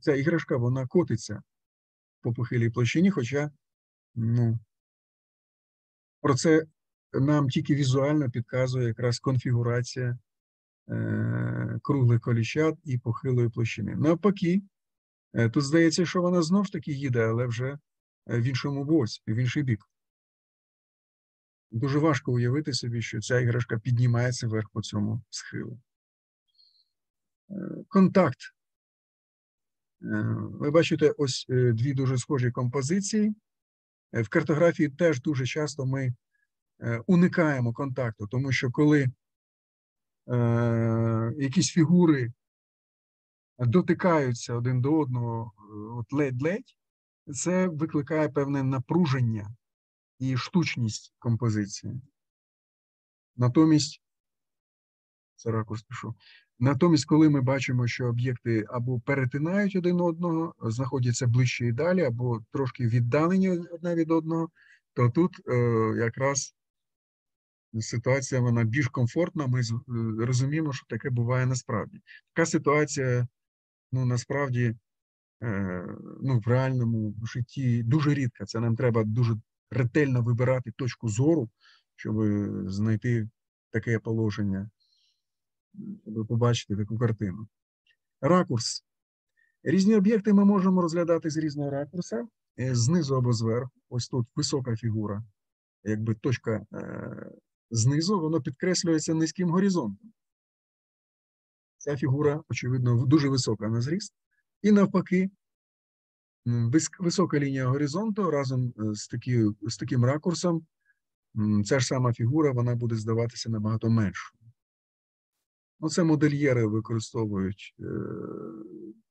A: ця іграшка вона котиться по похилій площині, хоча ну, про це нам тільки візуально підказує якраз конфігурація е, круглих коліщат і похилої площини. Навпаки, е, тут здається, що вона знов ж таки їде, але вже е, в іншому боці, в інший бік. Дуже важко уявити собі, що ця іграшка піднімається вверх по цьому схилу. Е, контакт. Е, ви бачите ось дві дуже схожі композиції. В картографії теж дуже часто ми уникаємо контакту, тому що коли якісь фігури дотикаються один до одного, от ледь-ледь, це викликає певне напруження і штучність композиції. Натомість, це ракурс пишу. Натомість, коли ми бачимо, що об'єкти або перетинають один одного, знаходяться ближче і далі, або трошки віддалені одне від одного, то тут е, якраз ситуація вона більш комфортна. Ми е, розуміємо, що таке буває насправді. Така ситуація, ну насправді, е, ну, в реальному житті дуже рідка. Це нам треба дуже ретельно вибирати точку зору, щоб знайти таке положення, щоб побачити таку картину. Ракурс. Різні об'єкти ми можемо розглядати з різного ракурса, е, знизу або зверху. Ось тут висока фігура, якби точка е, знизу, воно підкреслюється низьким горизонтом. Ця фігура, очевидно, дуже висока на зріст. І навпаки, висока лінія горизонту разом е, з такі, з таким ракурсом, ця ж сама фігура вона буде здаватися набагато меншою. Ну, Це модельєри використовують, е,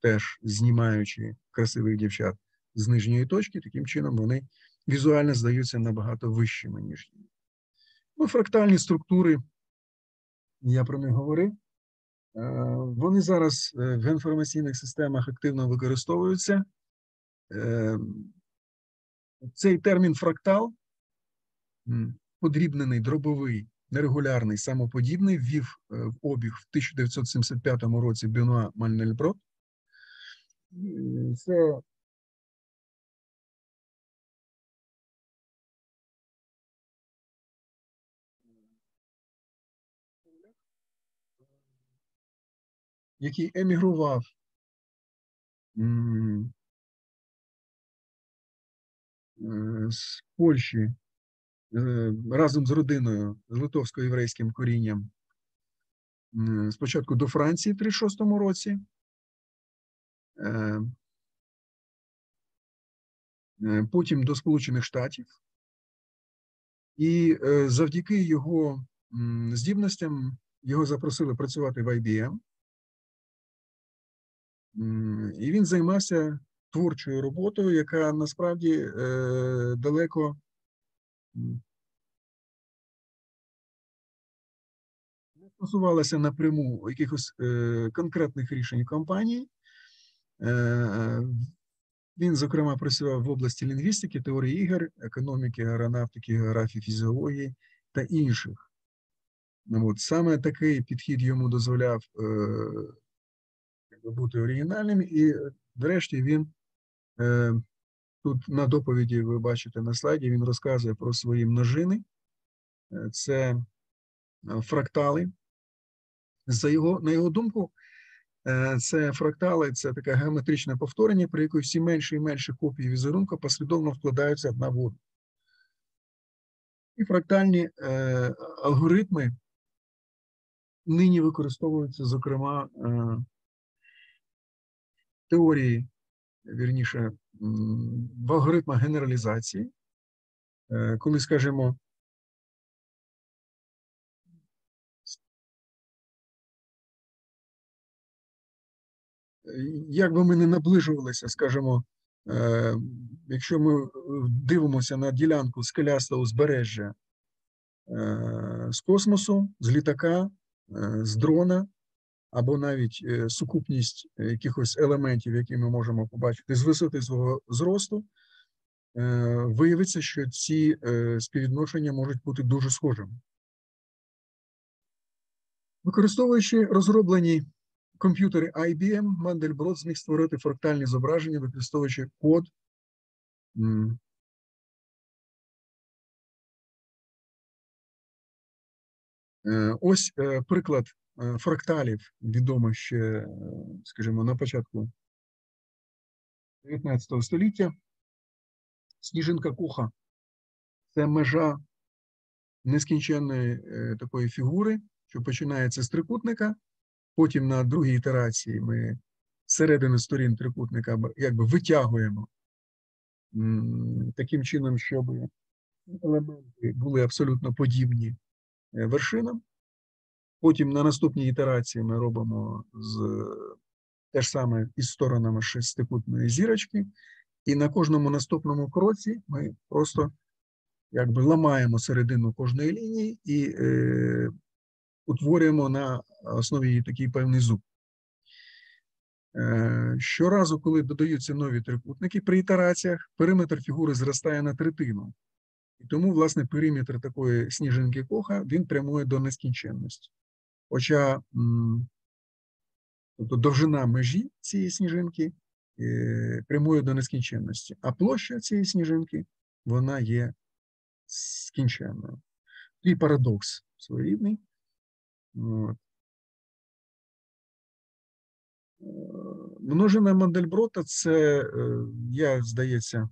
A: теж знімаючи красивих дівчат з нижньої точки, таким чином вони візуально здаються набагато вищими, ніж є. Ну, Фрактальні структури, я про них говорив. Е, вони зараз в інформаційних системах активно використовуються. Цей термін фрактал, подрібнений, дробовий, нерегулярний, самоподібний, ввів е, в обіг в 1975 році Бенуа Мальнельброд. Це який емігрував Е, з Польщі разом з родиною з литовсько-єврейським корінням. Спочатку до Франції в 36-му році. Е, потім до Сполучених Штатів, і завдяки його здібностям його запросили працювати в IBM, і він займався творчою роботою, яка насправді е, далеко не стосувалася напряму якихось е, конкретних рішень компанії. Е, він, зокрема, працював в області лінгвістики, теорії ігор, економіки, аеронавтики, географії, фізіології та інших. Ну, от, Саме такий підхід йому дозволяв е, бути оригінальним, і, врешті, він Е, тут на доповіді ви бачите на слайді, він розказує про свої множини. Е, це е, фрактали. За його, На його думку, це фрактали це таке геометричне повторення, при якому всі менші і менші копії візерунку послідовно вкладаються одна в одну. І фрактальні е, алгоритми нині використовуються, зокрема, е, теорії вірніше, в алгоритмах генералізації, е, коли, скажімо, як би ми не наближувалися, скажімо, е, якщо ми дивимося на ділянку скелястого узбережжя е, з космосу, з літака, з дрона, або навіть е, сукупність е, якихось елементів, які ми можемо побачити з висоти свого зросту, е, виявиться, що ці співвідношення можуть бути дуже схожими. Використовуючи розроблені комп'ютери IBM, Мандельброд зміг створити фрактальні зображення, використовуючи код. Ось е, приклад е, фракталів, відомих ще, е, скажімо, на початку 19 століття. Сніжинка Куха це межа нескінченної е, такої фігури, що починається з трикутника. Потім на другій ітерації ми середини сторін трикутника якби витягуємо таким чином, щоб елементи були абсолютно подібні е, вершинам. Потім на наступній ітерації ми робимо з те ж саме із сторонами шестикутної зірочки, і на кожному наступному кроці ми просто якби ламаємо середину кожної лінії і е, утворюємо на основі її такий певний зуб. Е, Щоразу, коли додаються нові трикутники при ітераціях, периметр фігури зростає на третину. І тому, власне, периметр такої сніжинки коха він прямує до нескінченності. Хоча тобто довжина межі цієї сніжинки е, прямує до нескінченності, а площа цієї сніжинки вона є скінченною. І парадокс своєрідний. От. Е, Множина Мандельброта це, е, я, здається,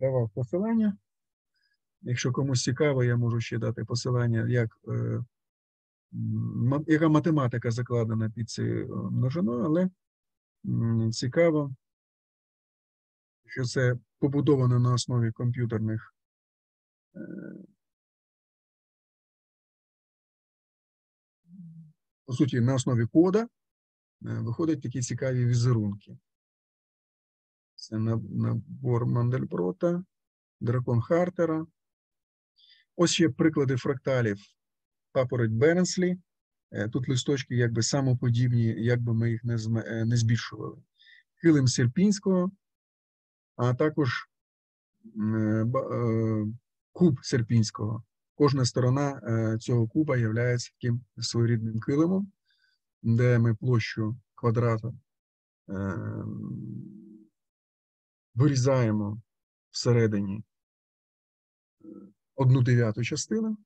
A: давав посилання. Якщо комусь цікаво, я можу ще дати посилання, як, е, яка математика закладена під цією е, множиною, але цікаво, що це побудовано на основі комп'ютерних е, по суті, на основі кода виходять такі цікаві візерунки. Це набор Мандельброта, дракон Хартера. Ось ще приклади фракталів папороть Бернслі. Е, Тут листочки якби самоподібні, як би ми їх не, е, не збільшували. Килим Серпінського, а також е, куб Серпінського. Кожна сторона цього куба є таким своєрідним килимом, де ми площу квадрата вирізаємо всередині одну дев'яту частину,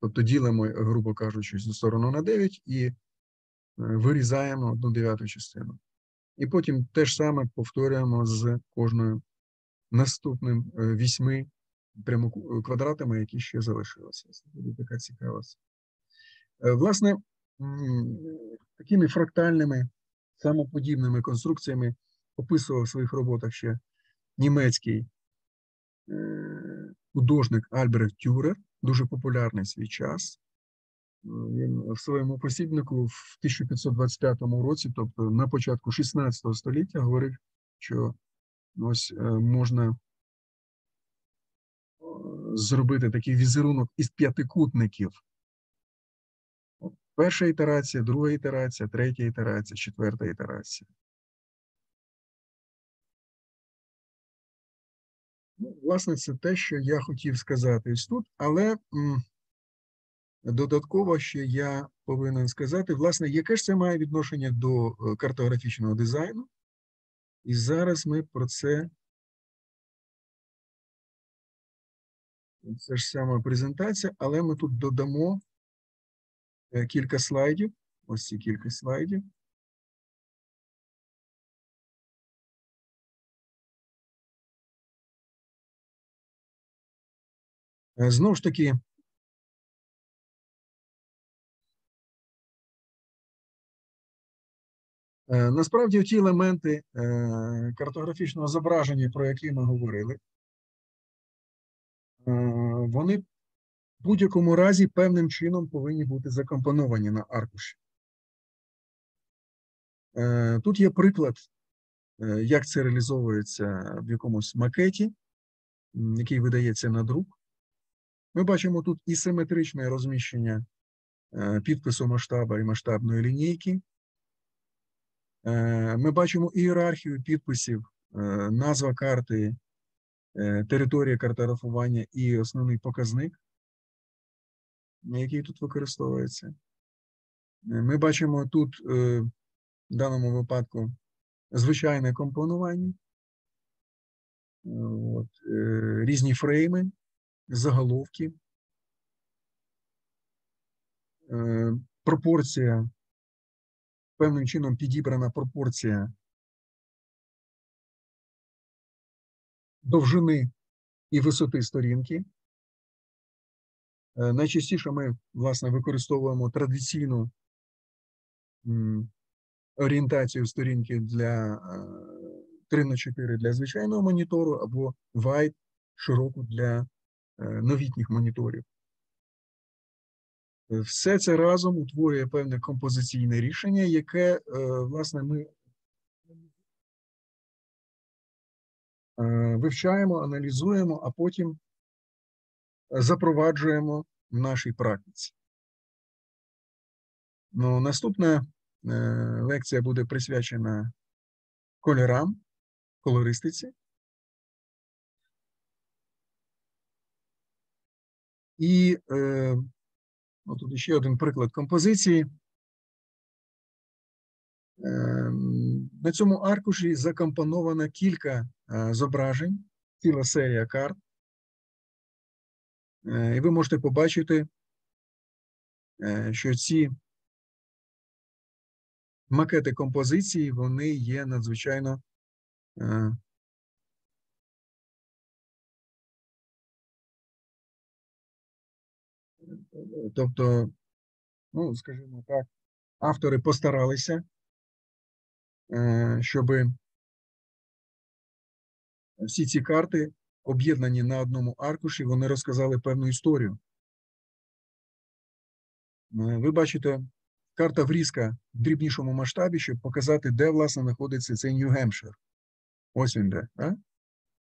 A: тобто ділимо, грубо кажучи, цю сторону на 9 і е, вирізаємо одну дев'яту частину. І потім те ж саме повторюємо з кожною наступним е, вісьми прямоку- квадратами, які ще залишилися. Це буде така цікава. Е, Власне, такими фрактальними самоподібними конструкціями описував в своїх роботах ще німецький художник Альбрехт Тюрер, дуже популярний свій час. Е, Він в своєму посібнику в 1525 році, тобто на початку 16 століття, говорив, що ось е, можна е, зробити такий візерунок із п'ятикутників. Перша ітерація, друга ітерація, третя ітерація, четверта ітерація. Власне, це те, що я хотів сказати ось тут, але додатково ще я повинен сказати, власне, яке ж це має відношення до е, картографічного дизайну. І зараз ми про це. Це ж сама презентація, але ми тут додамо е, кілька слайдів. Ось ці кілька слайдів. Знову ж таки, е, насправді ті елементи е, картографічного зображення, про які ми говорили, е, вони в будь-якому разі певним чином повинні бути закомпоновані на аркуші. Тут є приклад, як це реалізовується в якомусь макеті, який видається на друк. Ми бачимо тут і симетричне розміщення е, підпису масштаба і масштабної лінійки. Е, Ми бачимо ієрархію підписів, е, назва карти, територія картографування і основний показник, який тут використовується. Ми бачимо тут в даному випадку звичайне компонування, от, різні фрейми, заголовки, е, пропорція, певним чином підібрана пропорція довжини і висоти сторінки. Е, Найчастіше ми, власне, використовуємо традиційну орієнтацію сторінки для е, 3 на 4 для звичайного монітору або wide широку для е, новітніх моніторів. Е, Все це разом утворює певне композиційне рішення, яке, е, власне, ми е, вивчаємо, аналізуємо, а потім запроваджуємо в нашій практиці. Ну, наступна е, лекція буде присвячена кольорам, колористиці. І е, ну, тут ще один приклад композиції. Е, на цьому аркуші закомпоновано кілька е, зображень, ціла серія карт. Е, і ви можете побачити, е, що ці макети композиції, вони є надзвичайно е, Тобто, ну, скажімо так, автори постаралися, е, щоб всі ці карти, об'єднані на одному аркуші, вони розказали певну історію. Е, Ви бачите, карта врізка в дрібнішому масштабі, щоб показати, де, власне, знаходиться цей Нью-Гемпшир. Ось він де. А?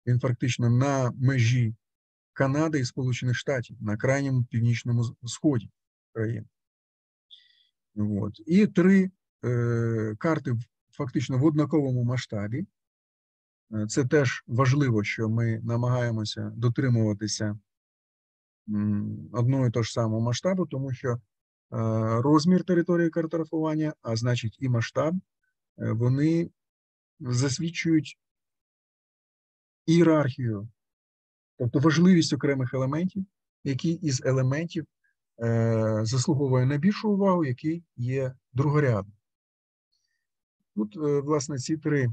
A: Він фактично на межі Канади і Сполучених Штатів на крайньому північному сході країни. От. І три е, карти фактично в однаковому масштабі. Е, Це теж важливо, що ми намагаємося дотримуватися одного і того ж самого масштабу, тому що е, розмір території картографування, а значить і масштаб, е, вони засвідчують ієрархію тобто важливість окремих елементів, який із елементів е, заслуговує на більшу увагу, який є другорядним. Тут, е, власне, ці три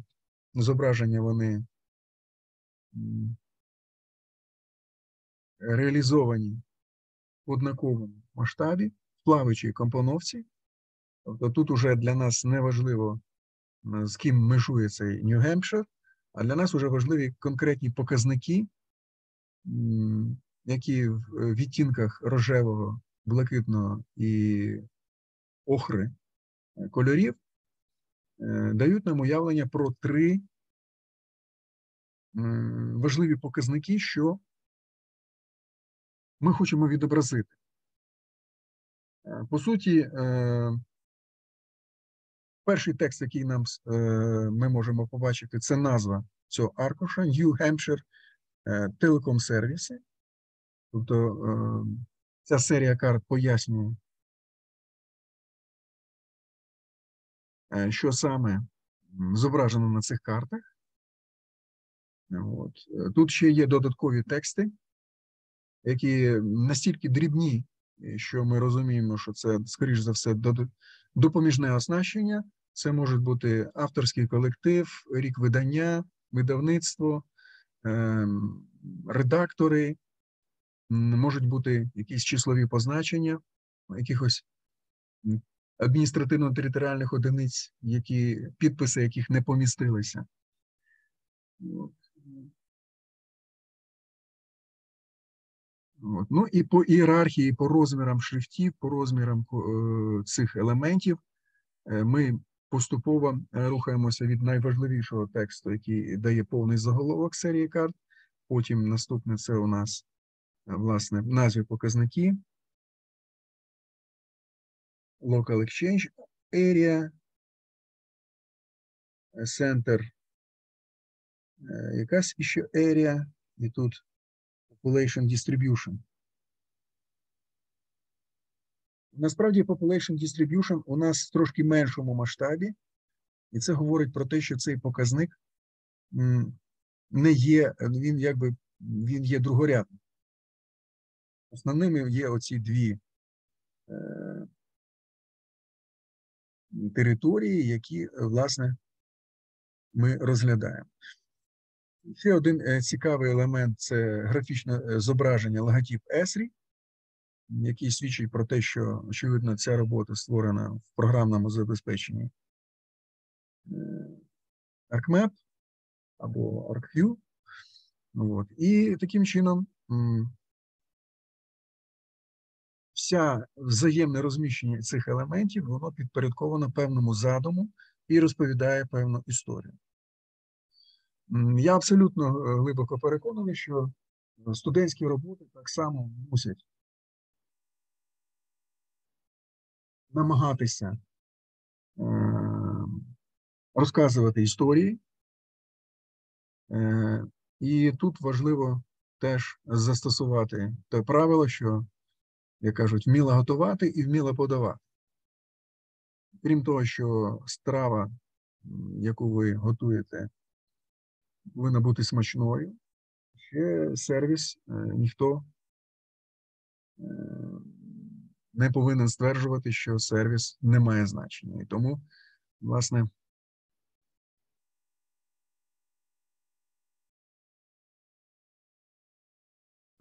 A: зображення вони реалізовані в однаковому масштабі, в плаваючій компоновці. Тобто тут уже для нас не важливо, з ким межує цей Нью-Гемпшир, а для нас вже важливі конкретні показники, які в е, відтінках рожевого, блакитного і охри е, кольорів е, дають нам уявлення про три важливі показники, що ми хочемо відобразити. По суті, перший текст, який нам ми можемо побачити, це назва цього аркуша New Hampshire е, Telecom сервіси. Тобто е, ця серія карт пояснює, е, що саме зображено на цих картах. От. Тут ще є додаткові тексти, які настільки дрібні, що ми розуміємо, що це, скоріш за все, допоміжне оснащення. Це може бути авторський колектив, рік видання, видавництво, редактори, можуть бути якісь числові позначення, якихось адміністративно-територіальних одиниць, які, підписи яких не помістилися. От. Ну і по ієрархії, по розмірам шрифтів, по розмірам е, цих елементів е, ми поступово е, рухаємося від найважливішого тексту, який дає повний заголовок серії карт. Потім наступне це у нас е, власне назві показники. local exchange area, е, center, якась ще area, і тут population distribution. Насправді population distribution у нас в трошки меншому масштабі, і це говорить про те, що цей показник не є, він якби він є другорядним. Основними є оці дві е, території, які, власне, ми розглядаємо. Ще один е, цікавий елемент це графічне е, зображення логотип ESRI, який свідчить про те, що, очевидно, ця робота створена в програмному забезпеченні е, ArcMap або ArcView. От. І таким чином вся взаємне розміщення цих елементів, воно підпорядковано певному задуму і розповідає певну історію. Я абсолютно е, глибоко переконаний, що студентські роботи так само мусять намагатися е, розказувати історії. Е, І тут важливо теж застосувати те правило, що, як кажуть, вміло готувати і вміло подавати. Крім того, що страва, яку ви готуєте, повинна бути смачною, ще сервіс е, ніхто не повинен стверджувати, що сервіс не має значення. І тому, власне,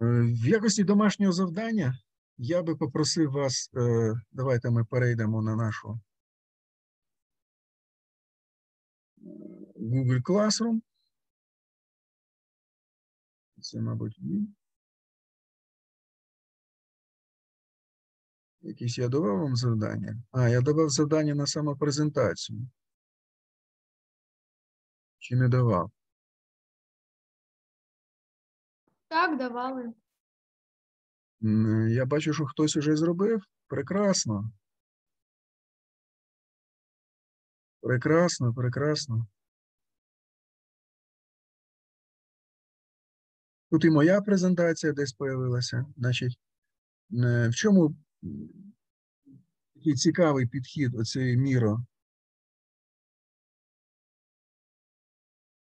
A: Е, В якості домашнього завдання я би попросив вас, е, давайте ми перейдемо на нашу е, Google Classroom. Це, мабуть, він. Якісь я давав вам завдання? А, я давав завдання на самопрезентацію. Чи не давав?
D: Так, давали.
A: Я бачу, що хтось уже зробив. Прекрасно. Прекрасно, прекрасно. Тут і моя презентація десь появилася. Значить, в чому такий цікавий підхід оцієї міро?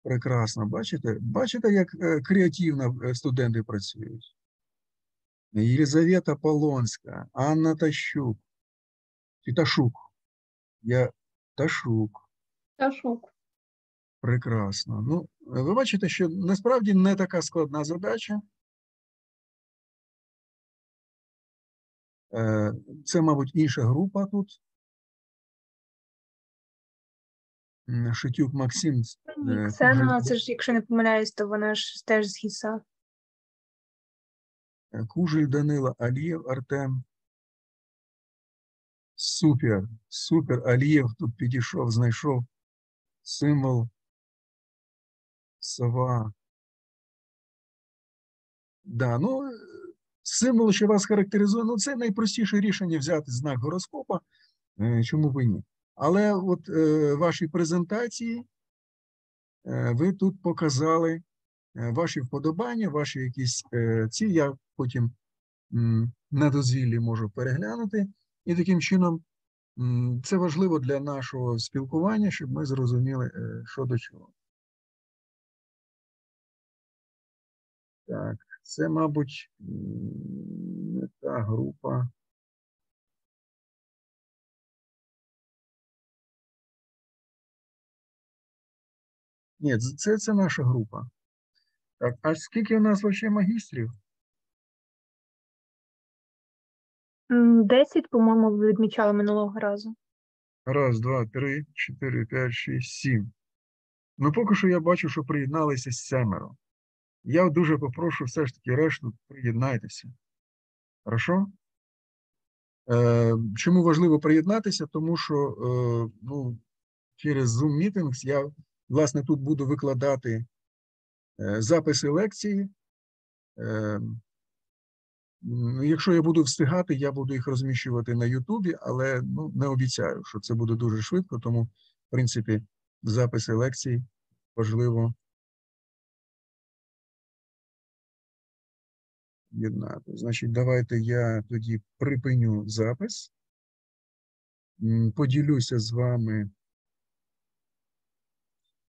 A: Прекрасно, бачите? Бачите, як е, креативно е, студенти працюють? Єлизавета Полонська, Анна Тащук. Чи Ташук? Я Ташук.
B: Ташук.
A: Прекрасно. Ну, ви бачите, що насправді не така складна задача. Це, мабуть, інша група тут. Шитюк Максим. е,
C: Ксена, це ж, якщо не помиляюсь, то вона ж теж з ГІСа.
A: е, Кужель Данила, Алієв Артем. Супер, супер. Алієв тут підійшов, знайшов символ сова. Да, ну, е, символ, що вас характеризує, ну, це найпростіше рішення взяти знак гороскопа. е, Чому б і ні? Але от е, в вашій презентації е, ви тут показали ваші вподобання, ваші якісь ці. Я потім на дозвіллі можу переглянути. І таким чином це важливо для нашого спілкування, щоб ми зрозуміли, що до чого. Так, це, мабуть, не та група. Ні, це, це наша група. Так, а скільки у нас взагалі магістрів?
C: 10, по-моєму, ви відмічали минулого разу.
A: Раз, два, три, чотири, п'ять, шість, сім. Ну, поки що я бачу, що приєдналися семеро. Я дуже попрошу все ж таки решту приєднайтеся. Хорошо? Е, чому важливо приєднатися? Тому що е, ну, через Zoom Meetings я, власне, тут буду викладати е, записи лекції. Е, Якщо я буду встигати, я буду їх розміщувати на Ютубі, але ну, не обіцяю, що це буде дуже швидко, тому, в принципі, записи лекцій важливо єднати. Значить, давайте я тоді припиню запис, поділюся з вами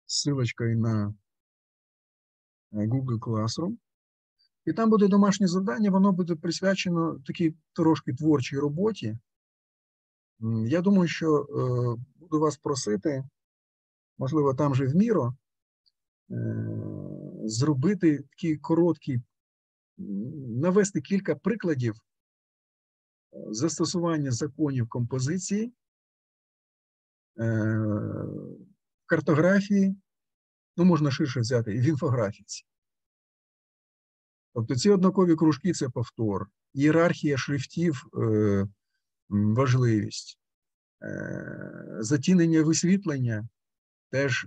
A: силочкою на е, Google Classroom. І там буде домашнє завдання, воно буде присвячено такій трошки творчій роботі. Я думаю, що е, буду вас просити, можливо, там же в Міро, е, зробити такий короткий, навести кілька прикладів е, застосування законів композиції, е, картографії, ну, можна ширше взяти, в інфографіці. Тобто ці однакові кружки це повтор, ієрархія шрифтів е, важливість, затінення висвітлення теж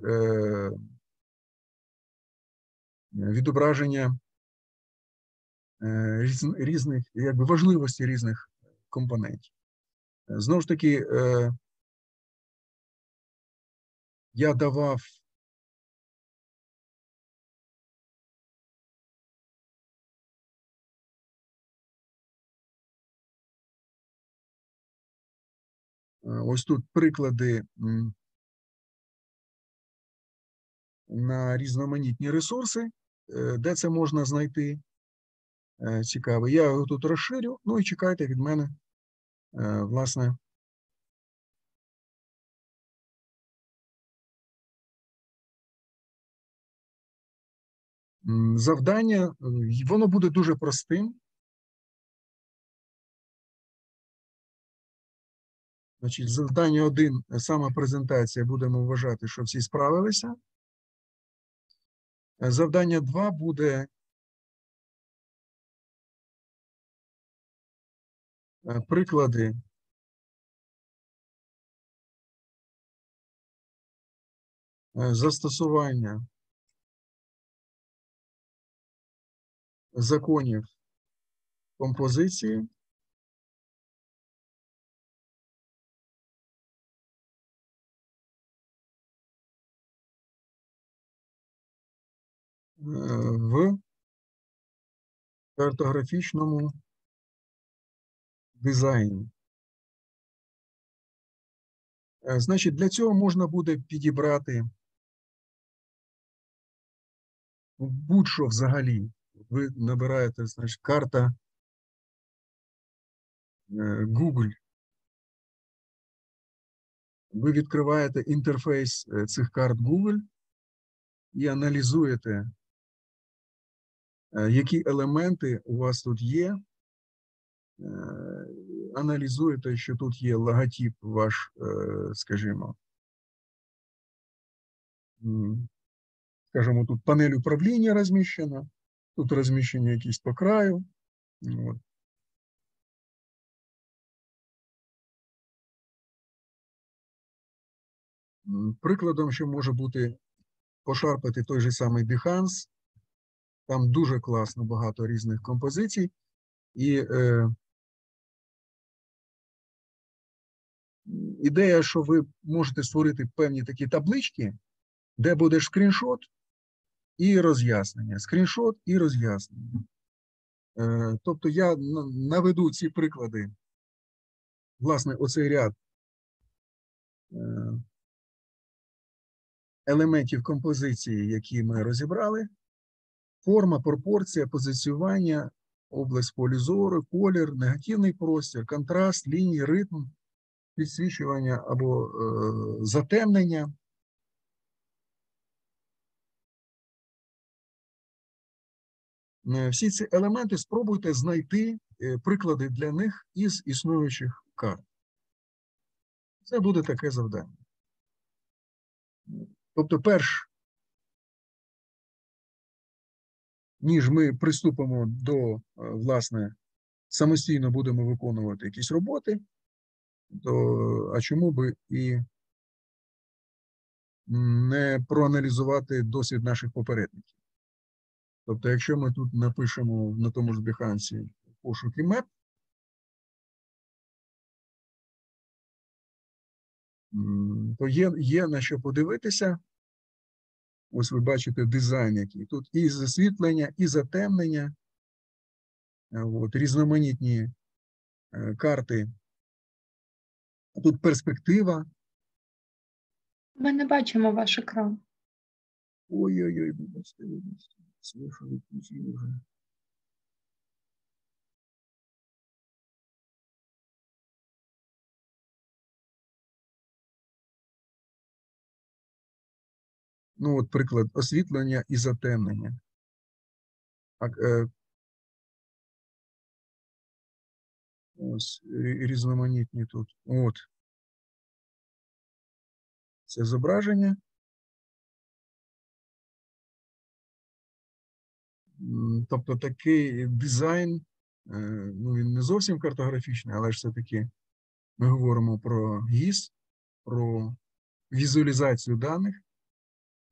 A: відображення різних, якби важливості різних компонентів. Е, Знову ж таки, е, я давав Е, Ось тут приклади на різноманітні ресурси, е, де це можна знайти. Е, Цікаво. Я його тут розширю. Ну і чекайте від мене, е, власне. Завдання, е, воно буде дуже простим. Значить, завдання один, е, сама презентація, будемо вважати, що всі справилися. Завдання два буде приклади. Е, застосування. Законів. Композиції. Е, в картографічному дизайні. Е, Значить, для цього можна буде підібрати будь-що взагалі. Ви набираєте, значить, карта е, Google. Ви відкриваєте інтерфейс е, цих карт Google і аналізуєте, які елементи у вас тут є. Е, Аналізуєте, що тут є логотип ваш, е, скажімо, скажімо, тут панель управління розміщена, тут розміщені якісь по краю. От. Прикладом, що може бути пошарпати той же самий Behance. Там дуже класно багато різних композицій. І е, ідея, що ви можете створити певні такі таблички, де буде скріншот і роз'яснення. Скріншот і роз'яснення. Е, тобто я наведу ці приклади, власне, оцей ряд е, елементів композиції, які ми розібрали. Форма, пропорція, позиціювання, область полі зору, колір, негативний простір, контраст, лінії, ритм, підсвічування або е, затемнення. Е, Всі ці елементи спробуйте знайти е, приклади для них із існуючих карт. Це буде таке завдання. Тобто, перш ніж ми приступимо до, е, власне, самостійно будемо виконувати якісь роботи, то а чому би і не проаналізувати досвід наших попередників? Тобто, якщо ми тут напишемо на тому ж Behance пошуки меп. То є, є на що подивитися. Ось ви бачите дизайн, який тут і засвітлення, і затемнення. От, різноманітні е, карти. Тут перспектива.
B: Ми не бачимо ваш екран.
A: Ой-ой-ой, вибачте, вибачте. Слышу, відключив вже. Ну, от приклад освітлення і затемнення. Е, ось різноманітні тут. От. Це зображення. Тобто такий дизайн, е, ну він не зовсім картографічний, але ж все-таки ми говоримо про ГІС, про візуалізацію даних.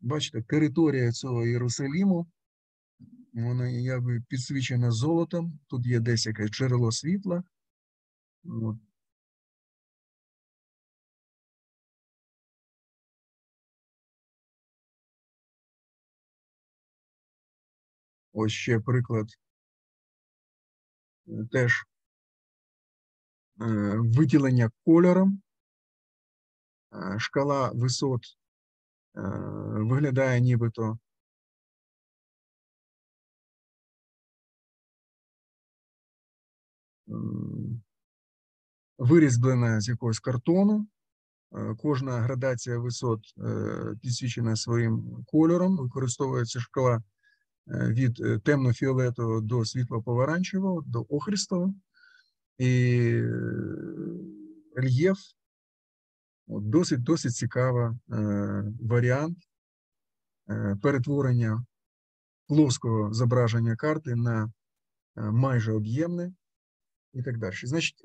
A: Бачите, територія цього Єрусаліму, вона якби підсвічена золотом. Тут є десь якесь джерело світла. От. Ось ще приклад. Е, Теж е, виділення кольором. Е, Шкала висот виглядає нібито вирізблена з якогось картону. Е, Кожна градація висот е, підсвічена своїм кольором, використовується шкала е, від темно-фіолетового до світло-помаранчевого, до охристого. І рельєф досить, досить цікава е, варіант перетворення плоского зображення карти на майже об'ємне і так далі. Значить,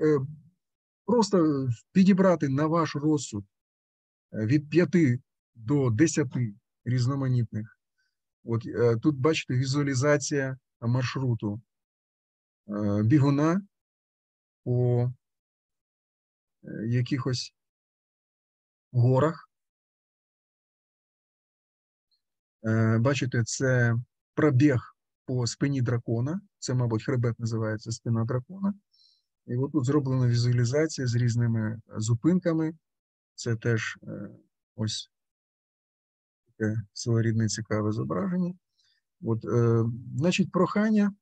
A: просто підібрати на ваш розсуд е, від 5 до 10 різноманітних. От е, тут бачите візуалізація маршруту е, бігуна по е, якихось горах. Е, Бачите, це пробіг по спині дракона. Це, мабуть, хребет називається спина дракона. І от тут зроблена візуалізація з різними зупинками. Це теж е, ось таке своєрідне цікаве зображення. От, е, значить, прохання.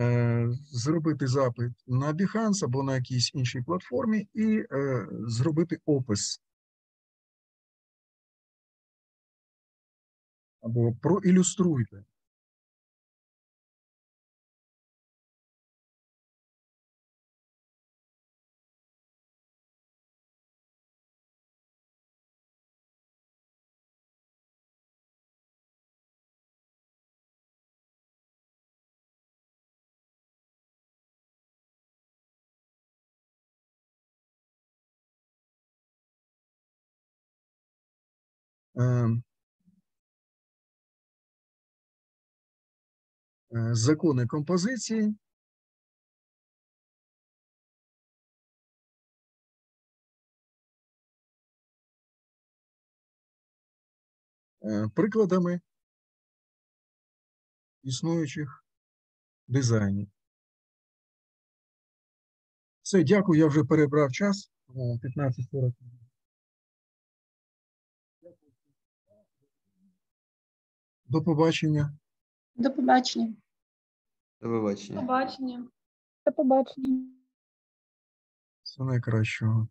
A: Е, зробити запит на Behance або на якійсь іншій платформі і е, зробити опис. Або проілюструйте. Закони композиції. Е, Прикладами існуючих дизайнів. Все, дякую, я вже перебрав час. О, 15.40. До побачення.
B: До побачення.
E: До побачення.
D: Побачення.
C: До побачення.
A: Все найкращого.